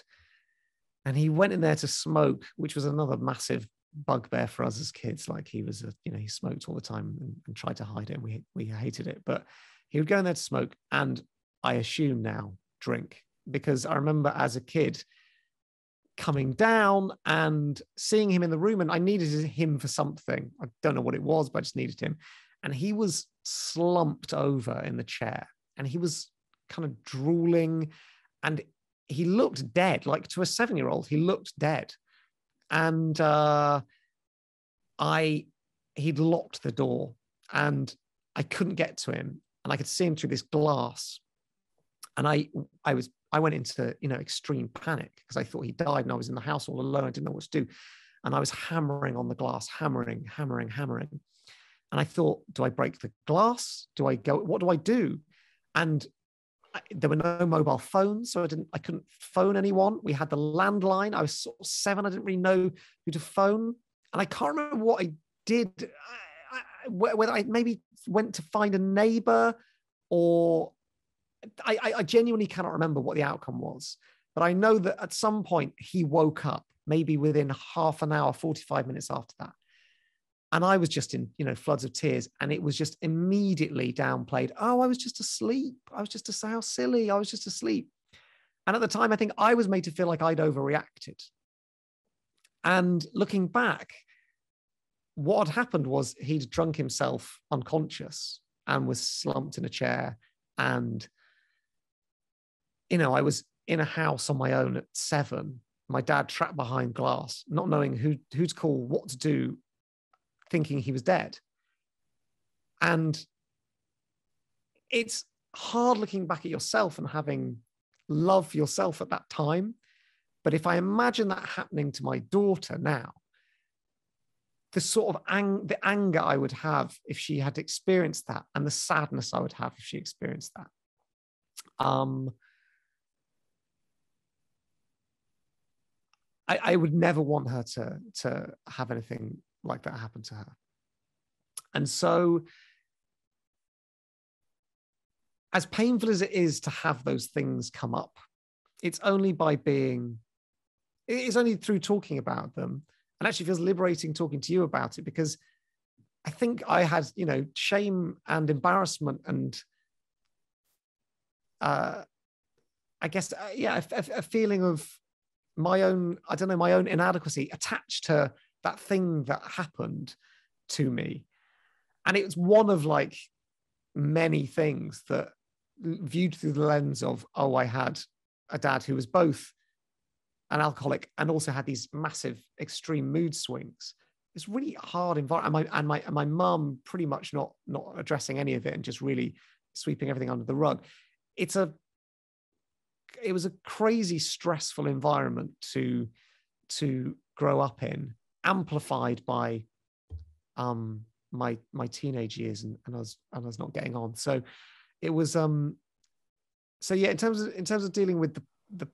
And he went in there to smoke which was another massive bugbear for us as kids like he was a you know he smoked all the time and, and tried to hide it and we we hated it but he would go in there to smoke and i assume now drink because i remember as a kid coming down and seeing him in the room and i needed him for something. I don't know what it was but i just needed him. And he was slumped over in the chair and he was kind of drooling and he looked dead like to a seven year old he looked dead and uh, i he'd locked the door and i couldn't get to him and i could see him through this glass and i i was i went into you know extreme panic because i thought he died and i was in the house all alone i didn't know what to do and i was hammering on the glass hammering hammering hammering and I thought, do I break the glass? Do I go? What do I do? And there were no mobile phones, so I didn't. I couldn't phone anyone. We had the landline. I was sort of seven. I didn't really know who to phone, and I can't remember what I did. I, I, whether I maybe went to find a neighbor, or I, I genuinely cannot remember what the outcome was. But I know that at some point he woke up, maybe within half an hour, 45 minutes after that and I was just in, you know, floods of tears. And it was just immediately downplayed. Oh, I was just asleep. I was just a how silly. I was just asleep. And at the time, I think I was made to feel like I'd overreacted. And looking back, what had happened was he'd drunk himself unconscious and was slumped in a chair. And, you know, I was in a house on my own at seven, my dad trapped behind glass, not knowing who, who to call, what to do, thinking he was dead. And it's hard looking back at yourself and having love for yourself at that time. But if I imagine that happening to my daughter now, the sort of ang- the anger I would have if she had experienced that, and the sadness I would have if she experienced that. Um, I, I would never want her to to have anything like that happened to her. And so, as painful as it is to have those things come up, it's only by being, it's only through talking about them and actually feels liberating talking to you about it because I think I had, you know, shame and embarrassment and uh, I guess, uh, yeah, a, a, feeling of my own, I don't know, my own inadequacy attached to that thing that happened to me. And it was one of like many things that viewed through the lens of, oh, I had a dad who was both an alcoholic and also had these massive extreme mood swings. It's really hard environment. And my and my and my mum pretty much not not addressing any of it and just really sweeping everything under the rug. It's a it was a crazy stressful environment to to grow up in, amplified by um my my teenage years and, and I was and I was not getting on. So it was um so yeah, in terms of in terms of dealing with the the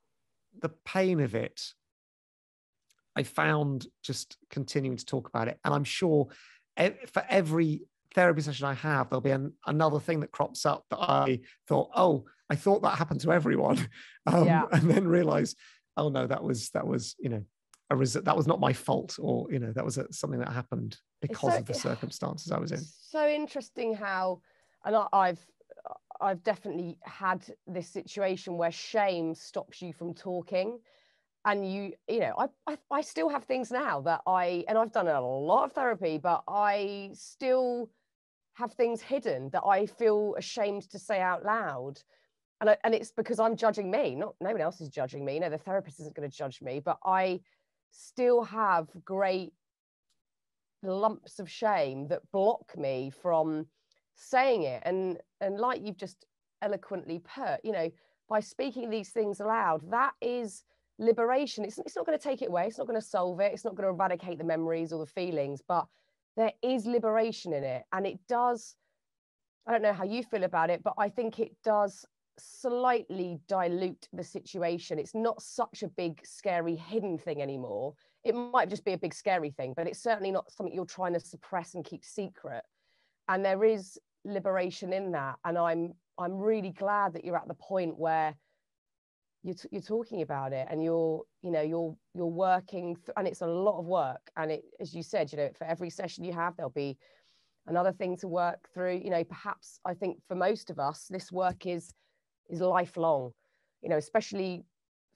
the pain of it, I found just continuing to talk about it, and I'm sure for every therapy session I have, there'll be an, another thing that crops up that I thought, oh, I thought that happened to everyone, um, yeah. and then realize, oh no, that was that was you know a res- that was not my fault, or you know that was a, something that happened because so, of the circumstances I was in. So interesting how, and I've I've definitely had this situation where shame stops you from talking and you you know I, I, I still have things now that i and i've done a lot of therapy but i still have things hidden that i feel ashamed to say out loud and I, and it's because i'm judging me not no one else is judging me no the therapist isn't going to judge me but i still have great lumps of shame that block me from saying it. And and like you've just eloquently put you know by speaking these things aloud that is liberation. It's, it's not going to take it away. It's not going to solve it. It's not going to eradicate the memories or the feelings but there is liberation in it. And it does i don't know how you feel about it but i think it does slightly dilute the situation. It's not such a big scary hidden thing anymore. It might just be a big scary thing but it's certainly not something you're trying to suppress and keep secret. And there is liberation in that. And i'm i'm really glad that you're at the point where you're, t- you're talking about it and you're you know you're you're working th- and it's a lot of work. And it as you said you know for every session you have there'll be another thing to work through. You know perhaps i think for most of us this work is is lifelong you know especially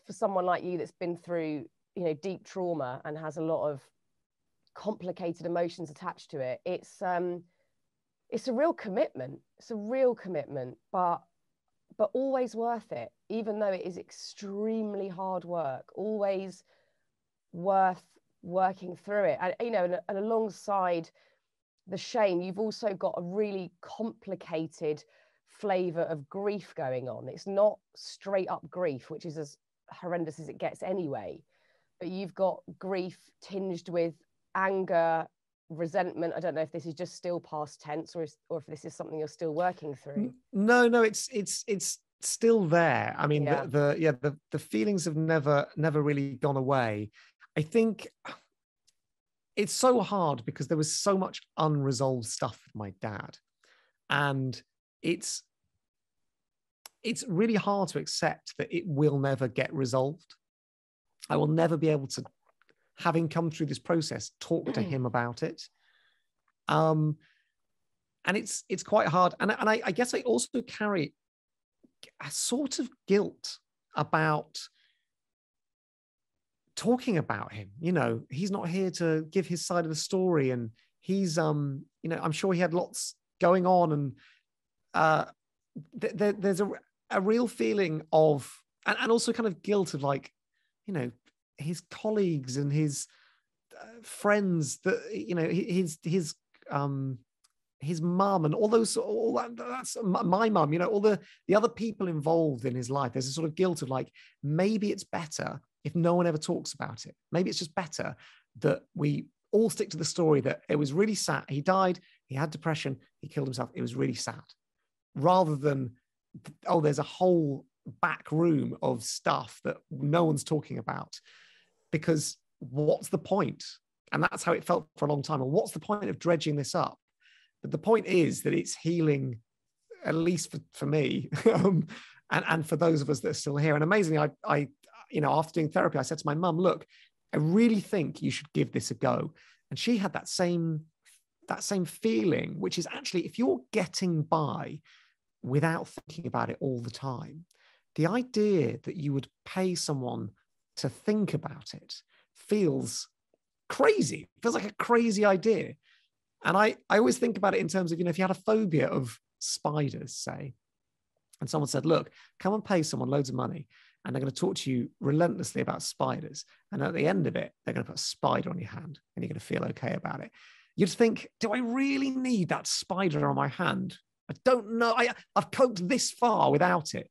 for someone like you that's been through you know deep trauma and has a lot of complicated emotions attached to it. It's um it's a real commitment. It's a real commitment but but always worth it even though it is extremely hard work always worth working through it. And you know and, and alongside the shame you've also got a really complicated flavor of grief going on. It's not straight up grief which is as horrendous as it gets anyway but you've got grief tinged with anger resentment. I don't know if this is just still past tense or, is, or if this is something you're still working through. No no it's it's it's still there. I mean yeah. The, the yeah the, the feelings have never never really gone away. I think it's so hard because there was so much unresolved stuff with my dad. And it's it's really hard to accept that it will never get resolved i will never be able to having come through this process, talk to him about it. Um, and it's it's quite hard. And, and I, I guess I also carry a sort of guilt about talking about him. You know, he's not here to give his side of the story, and he's um, you know, I'm sure he had lots going on, and uh, th- th- there's a a real feeling of and, and also kind of guilt of like, you know, his colleagues and his uh, friends that you know his his um his mum and all those all that that's my mum you know all the the other people involved in his life. There's a sort of guilt of like maybe it's better if no one ever talks about it. Maybe it's just better that we all stick to the story that it was really sad. He died he had depression he killed himself. It was really sad rather than oh there's a whole back room of stuff that no one's talking about because what's the point? And that's how it felt for a long time. And what's the point of dredging this up? But the point is that it's healing, at least for, for me, um, and, and for those of us that are still here. And amazingly, I, I, you know, after doing therapy, I said to my mum, look, I really think you should give this a go. And she had that same that same feeling, which is actually if you're getting by without thinking about it all the time, the idea that you would pay someone to think about it feels crazy. It feels like a crazy idea. And I, I always think about it in terms of, you know, if you had a phobia of spiders, say, and someone said, look, come and pay someone loads of money and they're going to talk to you relentlessly about spiders. And at the end of it, they're going to put a spider on your hand and you're going to feel okay about it. You'd think, do I really need that spider on my hand? I don't know. I, I've coped this far without it.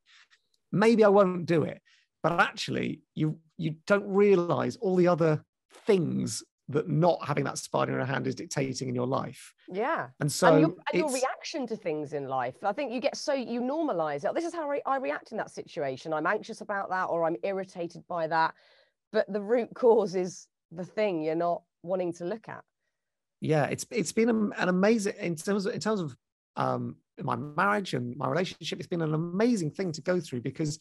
Maybe I won't do it. But actually, you you don't realize all the other things that not having that spider in your hand is dictating in your life. Yeah. And so and, your, and your, reaction to things in life, I think you get so you normalize it. This is how I, I react in that situation. I'm anxious about that or I'm irritated by that. But the root cause is the thing you're not wanting to look at. Yeah, it's it's been an amazing in terms of in terms of um my marriage and my relationship. It's been an amazing thing to go through because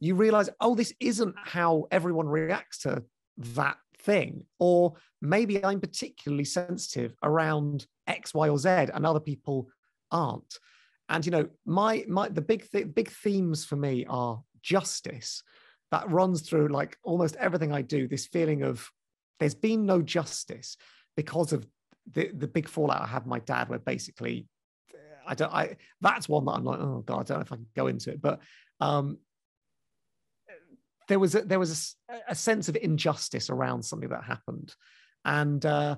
you realize, oh, this isn't how everyone reacts to that thing. Or maybe I'm particularly sensitive around X, Y, or Z, and other people aren't. And you know, my my the big th- big themes for me are justice. That runs through like almost everything I do. This feeling of there's been no justice because of the the big fallout I had my dad, where basically I don't I that's one that I'm like, oh god, I don't know if I can go into it. But um there was a, there was a, a, sense of injustice around something that happened, and uh,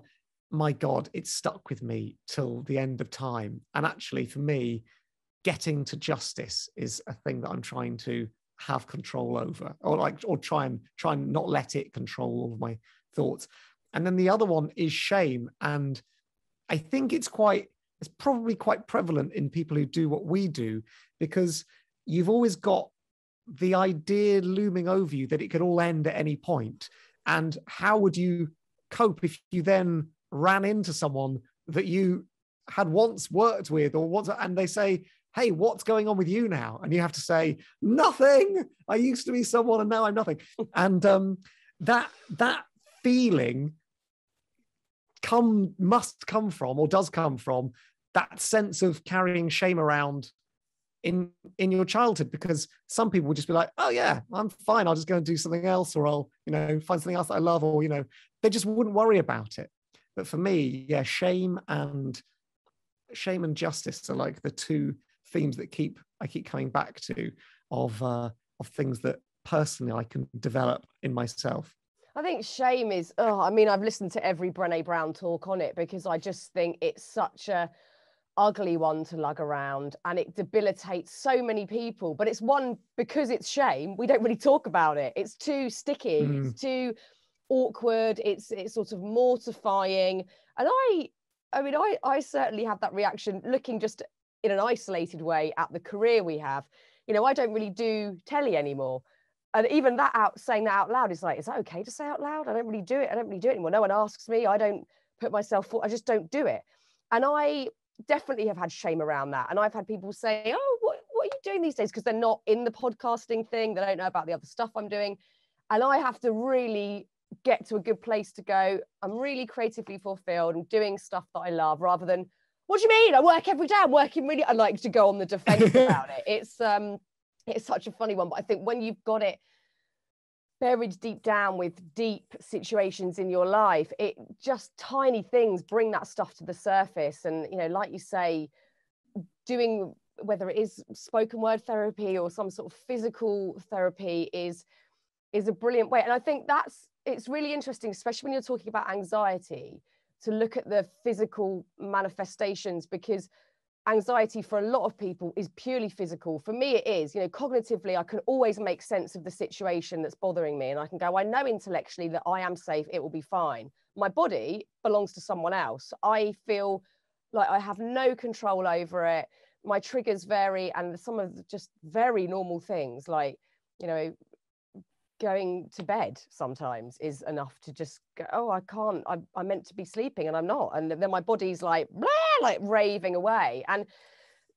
my God, it stuck with me till the end of time. And actually, for me, getting to justice is a thing that I'm trying to have control over, or like, or try and try and not let it control all of my thoughts. And then the other one is shame, and I think it's quite it's probably quite prevalent in people who do what we do because you've always got the idea looming over you that it could all end at any point. point and how would you cope if you then ran into someone that you had once worked with or once and they say hey what's going on with you now? And you have to say nothing. I used to be someone and now i'm nothing. And um, that that feeling come must come from or does come from that sense of carrying shame around in in your childhood because some people would just be like oh yeah i'm fine i'll just go and do something else or i'll you know find something else that i love or you know they just wouldn't worry about it. But for me yeah shame and shame and justice are like the two themes that keep i keep coming back to of uh of things that personally i can develop in myself I think shame is, oh, I mean, I've listened to every Brene Brown talk on it because I just think it's such a ugly one to lug around and it debilitates so many people. But it's one because it's shame we don't really talk about it. It's too sticky mm. it's too awkward it's it's sort of mortifying. And i i mean i i certainly have that reaction looking just in an isolated way at the career we have. You know i don't really do telly anymore and even that out saying that out loud is like is that okay to say out loud i don't really do it i don't really do it anymore no one asks me i don't put myself for i just don't do it and i definitely have had shame around that. And I've had people say, Oh, what, what are you doing these days? Because they're not in the podcasting thing, they don't know about the other stuff I'm doing. And I have to really get to a good place to go. I'm really creatively fulfilled and doing stuff that I love rather than, what do you mean? I work every day. I'm working really. I like to go on the defense about it. It's um, it's such a funny one. But I think when you've got it buried deep down with deep situations in your life it just tiny things bring that stuff to the surface and you know like you say doing whether it is spoken word therapy or some sort of physical therapy is is a brilliant way and i think that's it's really interesting especially when you're talking about anxiety to look at the physical manifestations because anxiety for a lot of people is purely physical. For me, it is. You know, cognitively, I can always make sense of the situation that's bothering me. And I can go, I know intellectually that I am safe, it will be fine. My body belongs to someone else. I feel like I have no control over it. My triggers vary, and some of just very normal things like, you know, going to bed sometimes is enough to just go, oh, I can't, I, I'm meant to be sleeping and I'm not. And then my body's like, like raving away. And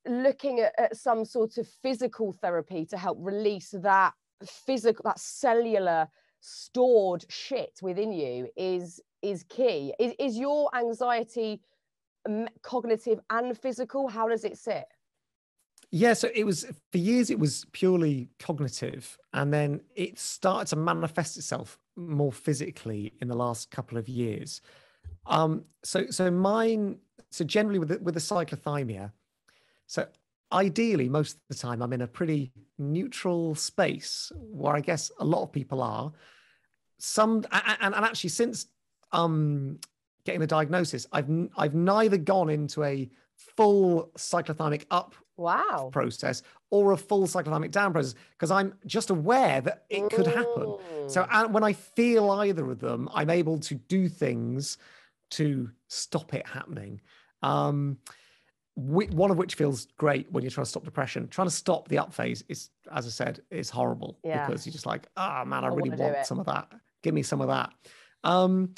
looking at, at some sort of physical therapy to help release that physical, that cellular stored shit within you is is key. Is, is your anxiety cognitive and physical? How does it sit? Yeah, so it was for years. It was purely cognitive, and then it started to manifest itself more physically in the last couple of years. Um, so, so mine. So generally, with the, with the cyclothymia, so ideally, most of the time, I'm in a pretty neutral space where I guess a lot of people are. Some and, and actually, since um, getting the diagnosis, I've I've neither gone into a full cyclothymic up wow process or a full cyclothymic down process because I'm just aware that it could happen. So when I feel either of them, I'm able to do things to stop it happening. Um, one of which feels great when you're trying to stop depression. Trying to stop the up phase is, as I said, is horrible yeah. because you're just like, ah, oh, man, I, I really want some of that. Give me some of that. Um,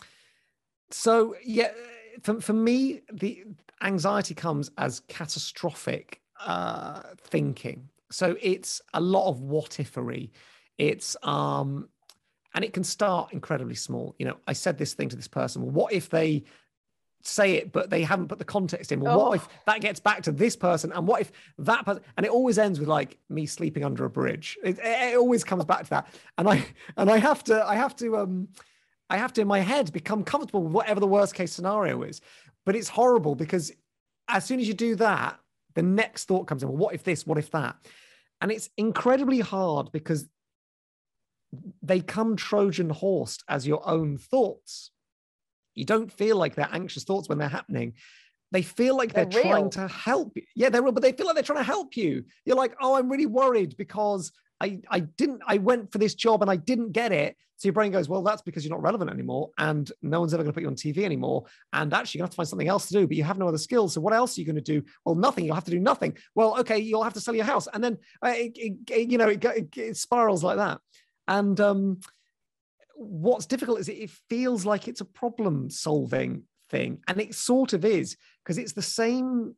so yeah, for, for me, the anxiety comes as catastrophic uh, thinking. So it's a lot of what ifery. It's um, and it can start incredibly small. You know, I said this thing to this person. Well, what if they say it, but they haven't put the context in? Well, oh. what if that gets back to this person? And what if that person? And it always ends with like me sleeping under a bridge. It, it always comes back to that. And I and I have to I have to um I have to, in my head, become comfortable with whatever the worst case scenario is. But it's horrible because as soon as you do that, the next thought comes in. Well, what if this? What if that? And it's incredibly hard because they come Trojan horsed as your own thoughts. You don't feel like they're anxious thoughts when they're happening. They feel like they're, they're trying to help you. Yeah, they're real, but they feel like they're trying to help you. You're like, oh, I'm really worried because I, I didn't, I went for this job and I didn't get it. So your brain goes, well, that's because you're not relevant anymore. And no one's ever going to put you on TV anymore. And actually, you have to find something else to do, but you have no other skills. So what else are you going to do? Well, nothing. You'll have to do nothing. Well, okay, you'll have to sell your house. And then, uh, it, it, you know, it, it, spirals like that. And um, what's difficult is it feels like it's a problem solving thing. And it sort of is because it's the same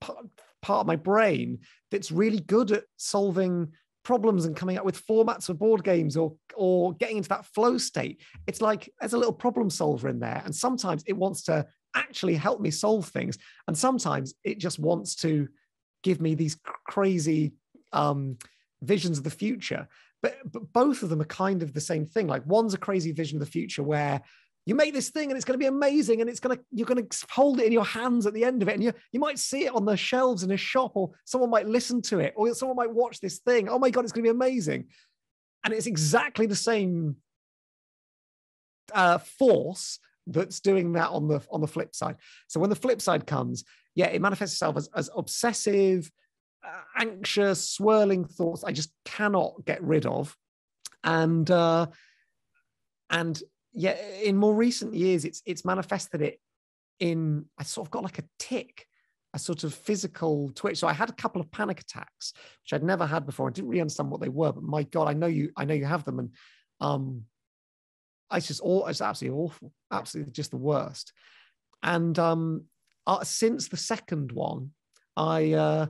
part of my brain that's really good at solving problems and coming up with formats for board games or or getting into that flow state it's like there's a little problem solver in there and sometimes it wants to actually help me solve things and sometimes it just wants to give me these crazy um, visions of the future but, but both of them are kind of the same thing. Like one's a crazy vision of the future where you make this thing and it's going to be amazing and it's going to you're going to hold it in your hands at the end of it and you you might see it on the shelves in a shop or someone might listen to it or someone might watch this thing. Oh my god it's going to be amazing. And it's exactly the same uh, force that's doing that on the on the flip side. So when the flip side comes yeah it manifests itself as, as obsessive anxious swirling thoughts i just cannot get rid of and uh and yeah, in more recent years, it's it's manifested it in I sort of got like a tic, a sort of physical twitch. So I had a couple of panic attacks, which I'd never had before. I didn't really understand what they were, but my God, I know you, I know you have them, and um, it's just all it's absolutely awful, absolutely just the worst. And um, uh, since the second one, I uh,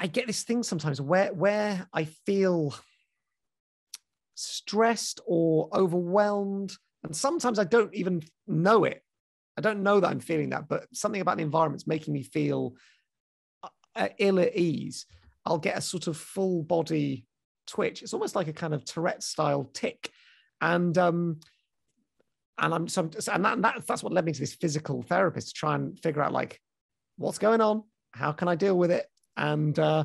I get this thing sometimes where where I feel stressed or overwhelmed. And sometimes I don't even know it. I don't know that I'm feeling that, but something about the environment's making me feel uh, ill at ease. I'll get a sort of full body twitch. It's almost like a kind of Tourette style tic. And, um, and I'm so, and that, that's what led me to this physical therapist to try and figure out like what's going on, how can I deal with it, and uh,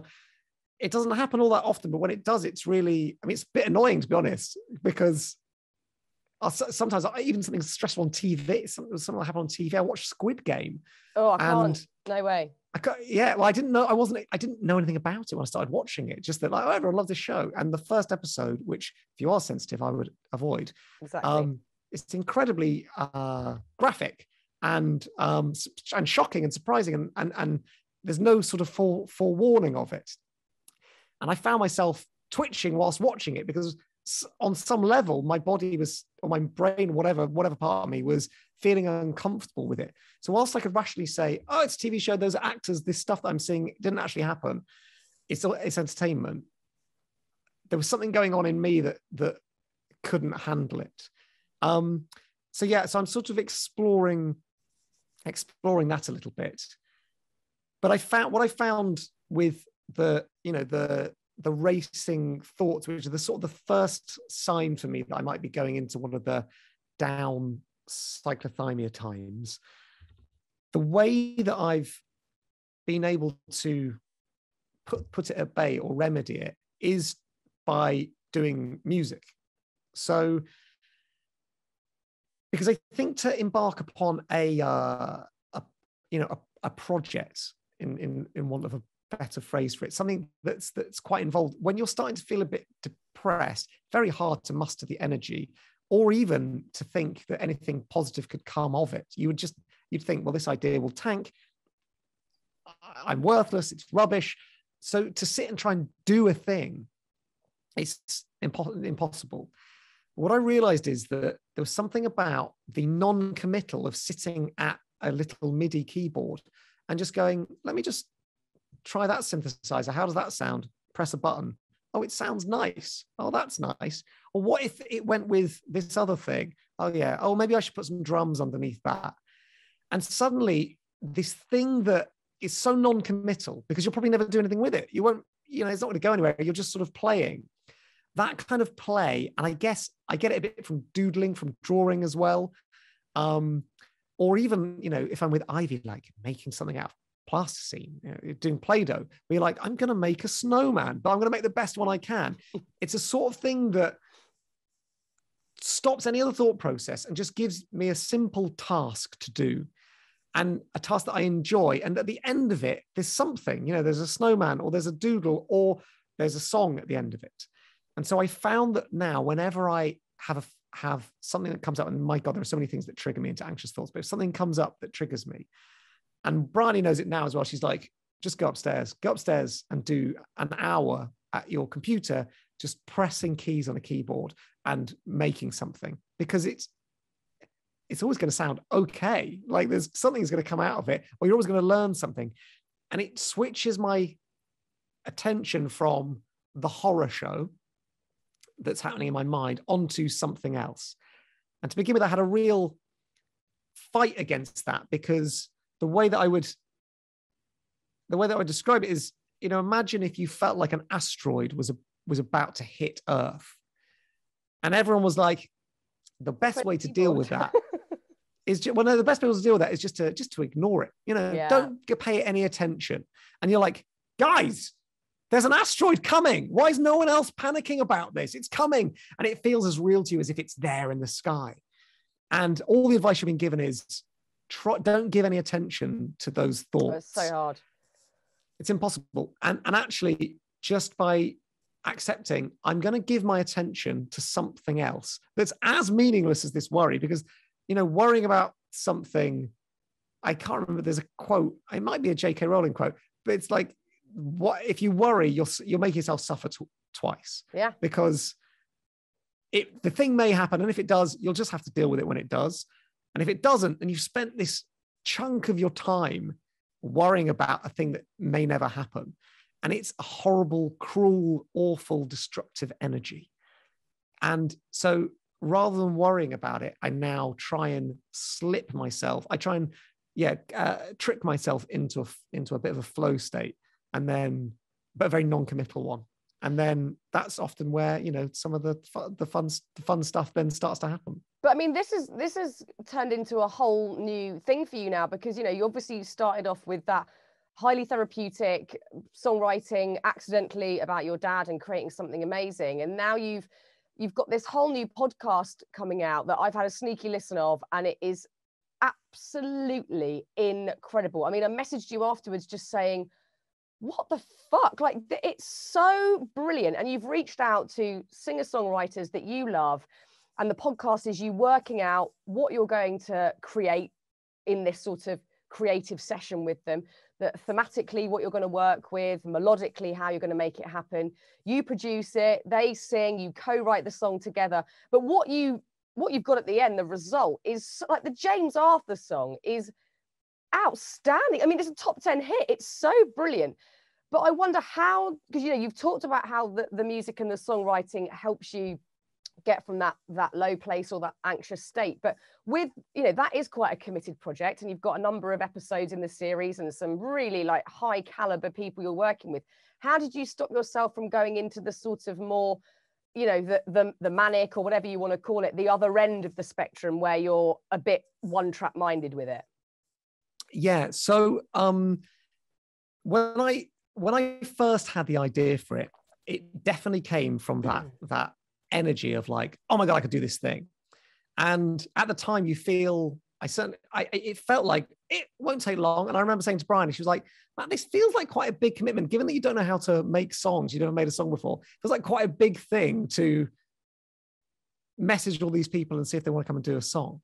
it doesn't happen all that often, but when it does, it's really, I mean, it's a bit annoying to be honest, because sometimes I, even something stressful on TV, something, something that happened on TV. I watched Squid Game. Oh, I can't. no way. I yeah, well, I didn't know. I wasn't. I didn't know anything about it when I started watching it. Just that, like, oh, everyone loves this show. And the first episode, which if you are sensitive, I would avoid. Exactly. Um, it's incredibly uh, graphic and um, and shocking and surprising, and and and there's no sort of full forewarning of it. And I found myself twitching whilst watching it because on some level my body was or my brain whatever whatever part of me was feeling uncomfortable with it so whilst i could rationally say oh it's a tv show those actors this stuff that i'm seeing didn't actually happen it's it's entertainment there was something going on in me that that couldn't handle it. Um, so yeah, so I'm sort of exploring exploring that a little bit. But I found what I found with the you know the the racing thoughts, which are the sort of the first sign for me that I might be going into one of the down cyclothymia times. The way that I've been able to put put it at bay or remedy it is by doing music. So because I think to embark upon a, uh, a you know, a, a project in, in, in want of a better phrase for it, something that's, that's quite involved. When you're starting to feel a bit depressed, very hard to muster the energy or even to think that anything positive could come of it. You would just, you'd think, well, this idea will tank. I'm worthless. It's rubbish. So to sit and try and do a thing, it's impo- impossible what I realized is that there was something about the non committal of sitting at a little MIDI keyboard and just going, let me just try that synthesizer. How does that sound? Press a button. Oh, it sounds nice. Oh, that's nice. Or what if it went with this other thing? Oh, yeah. Oh, maybe I should put some drums underneath that. And suddenly, this thing that is so non committal because you'll probably never do anything with it. You won't, you know, it's not going to go anywhere. You're just sort of playing that kind of play, and I guess I get it a bit from doodling, from drawing as well. Um, or even, you know, if I'm with Ivy, like making something out of plasticine, you know, doing Play-Doh, be like, I'm going to make a snowman, but I'm going to make the best one I can. It's a sort of thing that stops any other thought process and just gives me a simple task to do and a task that I enjoy. And at the end of it, there's something, you know, there's a snowman or there's a doodle or there's a song at the end of it. And so I found that now, whenever I have a, have something that comes up, and my God, there are so many things that trigger me into anxious thoughts, but if something comes up that triggers me, and Bryony knows it now as well, she's like, just go upstairs, go upstairs and do an hour at your computer, just pressing keys on a keyboard and making something because it's it's always going to sound okay. Like there's something's going to come out of it, or you're always going to learn something. And it switches my attention from the horror show that's happening in my mind onto something else. And to begin with, I had a real fight against that because the way that I would the way that I would describe it is, you know, imagine if you felt like an asteroid was a, was about to hit Earth, and everyone was like, the best way to deal with that is just, well, no, the best way to deal with that is just to just to ignore it. You know, yeah. don't pay it any attention. And you're like, guys, there's an asteroid coming. Why is no one else panicking about this? It's coming. And it feels as real to you as if it's there in the sky. And all the advice you've been given is try, don't give any attention to those thoughts. Oh, it's so hard. It's impossible. And, and actually, just by accepting, I'm going to give my attention to something else that's as meaningless as this worry, because, you know, worrying about something, I can't remember, there's a quote, it might be a J.K. Rowling quote, but it's like, what if you worry, you'll you'll make yourself suffer t- twice. Yeah. Because it the thing may happen, and if it does, you'll just have to deal with it when it does. And if it doesn't, and you've spent this chunk of your time worrying about a thing that may never happen, and it's a horrible, cruel, awful, destructive energy. And so rather than worrying about it, I now try and slip myself. I try and yeah, uh, trick myself into a, into a bit of a flow state and then but a very non-committal one. And then that's often where you know some of the the fun the fun stuff then starts to happen. But i mean this is this has turned into a whole new thing for you now because you know you obviously started off with that highly therapeutic songwriting accidentally about your dad and creating something amazing. And now you've you've got this whole new podcast coming out that i've had a sneaky listen of and it is absolutely incredible. I mean i messaged you afterwards just saying what the fuck? Like, it's so brilliant. And you've reached out to singer songwriters that you love. And the podcast is you working out what you're going to create in this sort of creative session with them that thematically what you're going to work with melodically how you're going to make it happen you produce it they sing you co-write the song together but what you what you've got at the end the result is like the james arthur song is outstanding. I mean, it's a top 10 hit. It's so brilliant. But I wonder how, because you know, you've talked about how the, the music and the songwriting helps you get from that that low place or that anxious state. But with you know that is quite a committed project and you've got a number of episodes in the series and some really like high caliber people you're working with. How did you stop yourself from going into the sort of more you know the the, the manic or whatever you want to call it the other end of the spectrum where you're a bit one track minded with it? Yeah so um when i when i first had the idea for it it definitely came from that mm. that energy of like oh my god i could do this thing. And at the time you feel i certainly i it felt like it won't take long. And i remember saying to Bryony she was like man this feels like quite a big commitment given that you don't know how to make songs you've never made a song before. It feels like quite a big thing to message all these people and see if they want to come and do a song.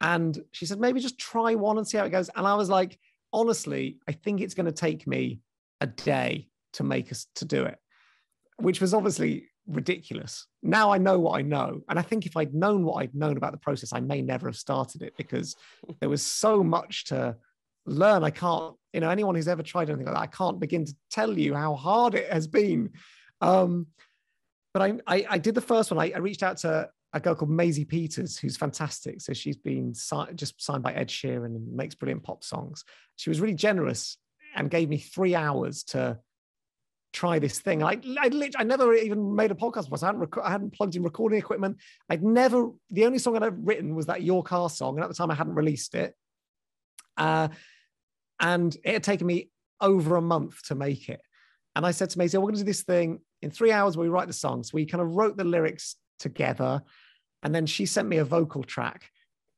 And she said maybe just try one and see how it goes. And i was like honestly i think it's going to take me a day to make us to do it which was obviously ridiculous. Now I know what I know. And I think if I'd known what I'd known about the process, I may never have started it because there was so much to learn. I can't, you know, anyone who's ever tried anything like that, I can't begin to tell you how hard it has been. Um, but I, I, I did the first one. I, I, reached out to a girl called Maisie Peters, who's fantastic. So she's been si- just signed by Ed Sheeran and makes brilliant pop songs. She was really generous and gave me three hours to try this thing. I, I, literally, I never even made a podcast before. I hadn't, rec- I hadn't plugged in recording equipment. I'd never, the only song I'd ever written was that Your Car song. And at the time I hadn't released it. Uh, and it had taken me over a month to make it. And I said to Maisie, we're going to do this thing in three hours. We write the songs. So we kind of wrote the lyrics together. And then she sent me a vocal track.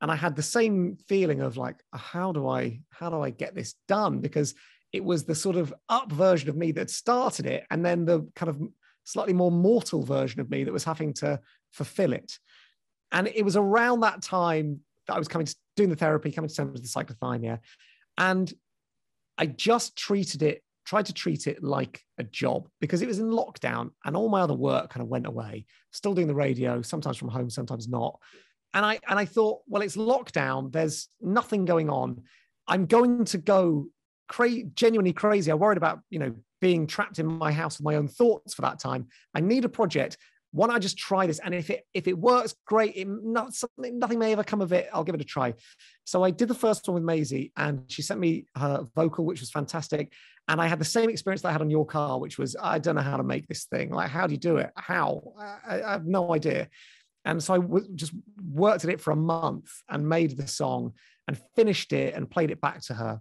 And I had the same feeling of like, how do I, how do I get this done? Because it was the sort of up version of me that started it, and then the kind of slightly more mortal version of me that was having to fulfill it. And it was around that time that I was coming to doing the therapy, coming to terms with the cyclothymia. And I just treated it, tried to treat it like a job because it was in lockdown and all my other work kind of went away. Still doing the radio, sometimes from home, sometimes not. And I and I thought, well, it's lockdown, there's nothing going on. I'm going to go cra- genuinely crazy. I worried about, you know, being trapped in my house with my own thoughts for that time. I need a project. Why don't I just try this? And if it if it works, great. It, not something, nothing may ever come of it. I'll give it a try. So I did the first one with Maisie, and she sent me her vocal, which was fantastic. And I had the same experience that I had on your car, which was I don't know how to make this thing. Like, how do you do it? How? I, I have no idea. And so I w- just worked at it for a month and made the song and finished it and played it back to her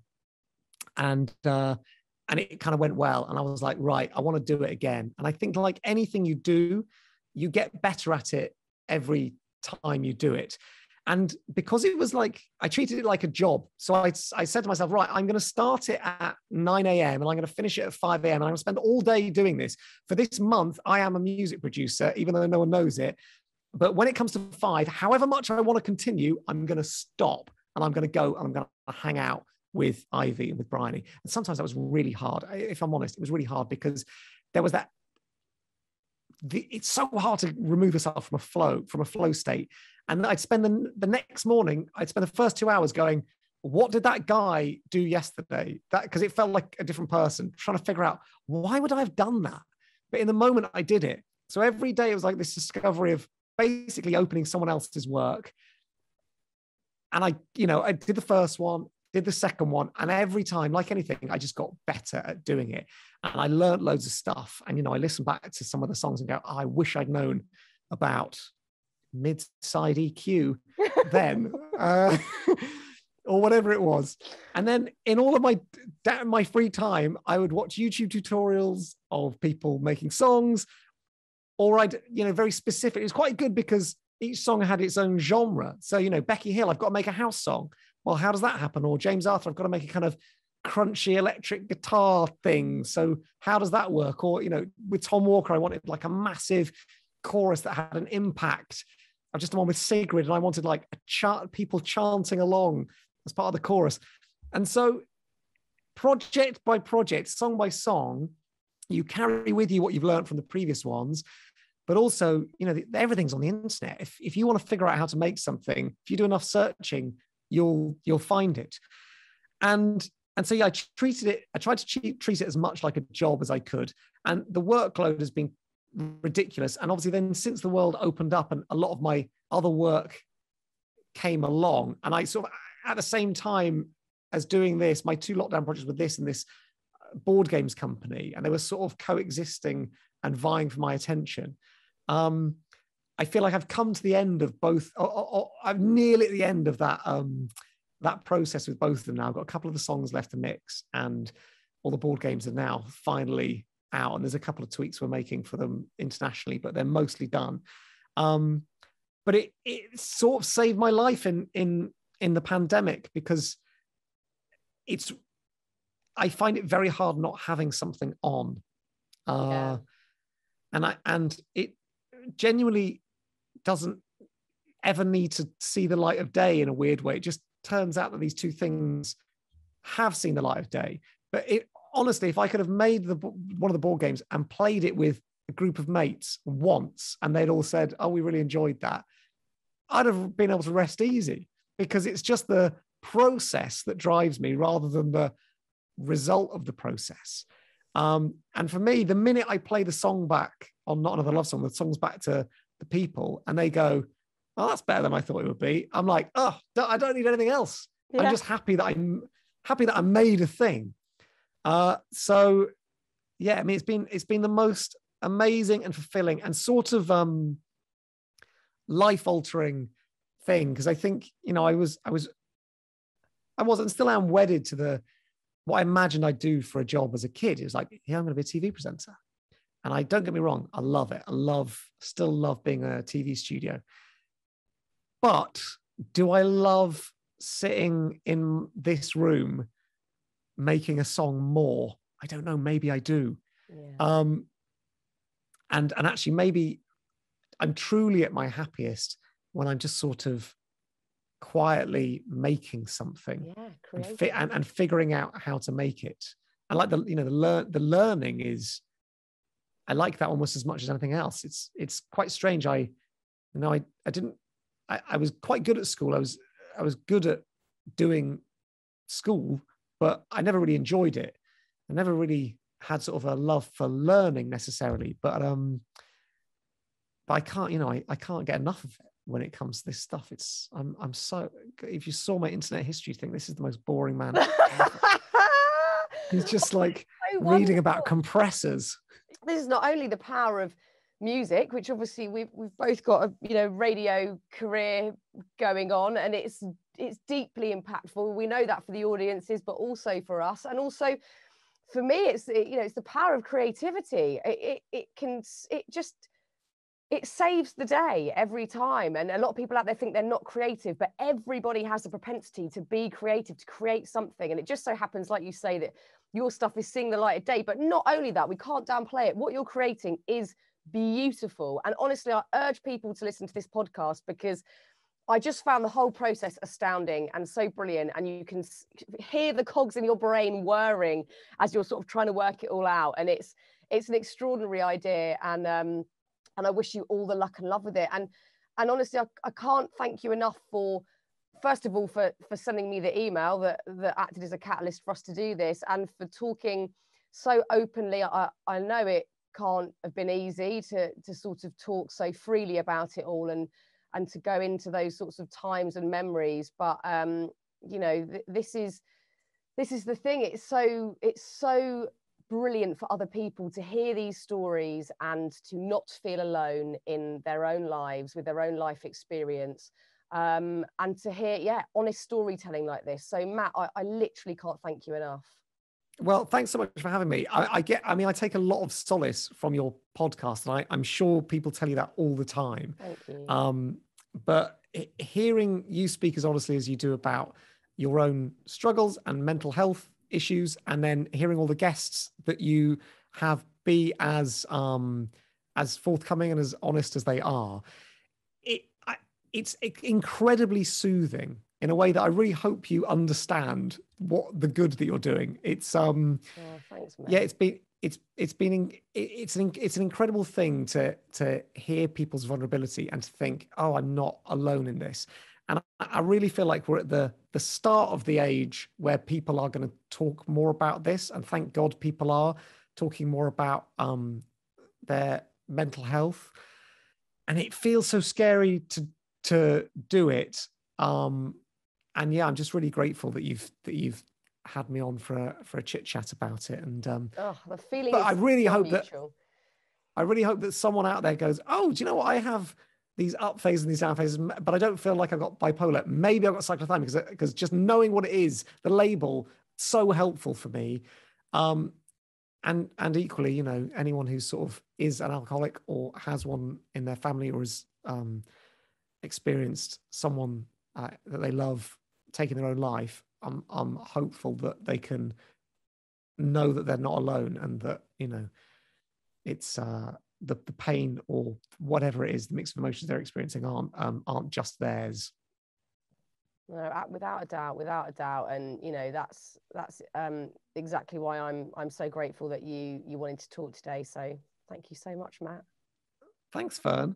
and uh, and it kind of went well. And I was like, right, I want to do it again. And I think like anything you do, you get better at it every time you do it. And because it was like, I treated it like a job. So I, I said to myself, right, I'm going to start it at 9 a.m. and I'm going to finish it at 5 a.m. And I'm going to spend all day doing this. For this month, I am a music producer, even though no one knows it. But when it comes to five, however much I want to continue, I'm going to stop and I'm going to go and I'm going to hang out with Ivy and with Bryony. And sometimes that was really hard. If I'm honest, it was really hard because there was that. The, it's so hard to remove yourself from a flow, from a flow state. And I'd spend the, the next morning, I'd spend the first two hours going, what did that guy do yesterday? That because it felt like a different person, trying to figure out why would I have done that? But in the moment I did it. So every day it was like this discovery of basically opening someone else's work. And I, you know, I did the first one, did the second one, and every time, like anything, I just got better at doing it. And I learned loads of stuff. And, you know, I listen back to some of the songs and go, I wish I'd known about mid side EQ then. uh, or whatever it was. And then in all of my my free time, I would watch YouTube tutorials of people making songs, or I'd you know very specific. It was quite good because each song had its own genre. So you know Becky Hill, I've got to make a house song well, how does that happen? Or James Arthur, I've got to make a kind of crunchy electric guitar thing. Mm. So how does that work? Or, you know, with Tom Walker, I wanted like a massive chorus that had an impact. I've just the one with Sigrid, and I wanted like a chant, people chanting along as part of the chorus. And so, project by project, song by song, you carry with you what you've learned from the previous ones. But also, you know, everything's on the internet. If, if you want to figure out how to make something, if you do enough searching, you'll you'll find it and and so yeah i treated it i tried to treat it as much like a job as i could and the workload has been ridiculous. And obviously, then since the world opened up and a lot of my other work came along, and I sort of at the same time as doing this, my two lockdown projects were this and this uh, board games company, and they were sort of coexisting and vying for my attention. Um, I feel like I've come to the end of both. Or, or, I'm nearly at the end of that um, that process with both of them now. I've got a couple of the songs left to mix, and all the board games are now finally out. And there's a couple of tweaks we're making for them internationally, but they're mostly done. Um, but it it sort of saved my life in in in the pandemic because it's I find it very hard not having something on. Uh, yeah. and I and it genuinely doesn't ever need to see the light of day in a weird way. It just turns out that these two things have seen the light of day. But it honestly, if I could have made the one of the board games and played it with a group of mates once, and they'd all said, "Oh, we really enjoyed that," I'd have been able to rest easy because it's just the process that drives me rather than the result of the process. Um, and for me, the minute I play the song back on Not Another Love Song, the song's back to the people, and they go, "Oh, that's better than I thought it would be." I'm like, "Oh, I don't need anything else. Yeah. I'm just happy that I'm happy that I made a thing." Uh, so, yeah, I mean, it's been it's been the most amazing and fulfilling and sort of um, life altering thing because I think you know I was I was I wasn't still am wedded to the what I imagined I'd do for a job as a kid. It was like, yeah, I'm going to be a TV presenter. And I don't get me wrong, I love it. I love, still love being a TV studio. But do I love sitting in this room making a song more? I don't know. Maybe I do. Yeah. Um, and and actually, maybe I'm truly at my happiest when I'm just sort of quietly making something yeah, and, fi- and, and, figuring out how to make it. And like the you know the learn the learning is, I like that almost as much as anything else. It's it's quite strange. I, you know, I I didn't. I, I was quite good at school. I was I was good at doing school, but I never really enjoyed it. I never really had sort of a love for learning necessarily. But um, but I can't, you know, I, I can't get enough of it when it comes to this stuff. It's I'm I'm so if you saw my internet history, thing, this is the most boring man. He's just like reading about compressors. This is not only the power of music, which obviously we've we've both got a you know radio career going on, and it's it's deeply impactful. We know that for the audiences, but also for us, and also for me, it's you know it's the power of creativity. It it, it can it just it saves the day every time. And a lot of people out there think they're not creative, but everybody has a propensity to be creative, to create something. And it just so happens, like you say, that your stuff is seeing the light of day. But not only that, we can't downplay it. What you're creating is beautiful. And honestly, I urge people to listen to this podcast because I just found the whole process astounding and so brilliant. And you can hear the cogs in your brain whirring as you're sort of trying to work it all out. And it's it's an extraordinary idea. And um, and I wish you all the luck and love with it. And and honestly, I, I can't thank you enough for first of all for for sending me the email that that acted as a catalyst for us to do this and for talking so openly. I I know it can't have been easy to to sort of talk so freely about it all and and to go into those sorts of times and memories. But um, you know, th- this is this is the thing. It's so it's so brilliant for other people to hear these stories and to not feel alone in their own lives with their own life experience um, and to hear yeah honest storytelling like this. So matt I, I, literally can't thank you enough. Well thanks so much for having me. I, I, get i mean i take a lot of solace from your podcast and I, am sure people tell you that all the time. Thank you. Um, but hearing you speak as honestly as you do about your own struggles and mental health issues and then hearing all the guests that you have be as um as forthcoming and as honest as they are it I, it's incredibly soothing in a way that I really hope you understand what the good that you're doing. It's um, oh, thanks, yeah, it's been it's it's been it's an it's an incredible thing to to hear people's vulnerability and to think, oh, I'm not alone in this. And I really feel like we're at the the start of the age where people are going to talk more about this, and thank God people are talking more about um, their mental health, and it feels so scary to to do it. Um, and yeah, I'm just really grateful that you've that you've had me on for a for a chit chat about it. And um, oh, the feeling. But I really hope mutual. that I really hope that someone out there goes, oh, do you know what? I have these up phases and these down phases, but I don't feel like I've got bipolar. Maybe I've got cyclothymic because just knowing what it is, the label, so helpful for me. Um, and and equally, you know, anyone who sort of is an alcoholic or has one in their family or has um, experienced someone uh, that they love taking their own life, I'm I'm hopeful that they can know that they're not alone and that you know it's uh, the the pain or whatever it is, the mix of emotions they're experiencing aren't um, aren't just theirs. No, without a doubt, without a doubt, and you know that's that's um, exactly why I'm I'm so grateful that you you wanted to talk today. So thank you so much, Matt. Thanks, Fearne.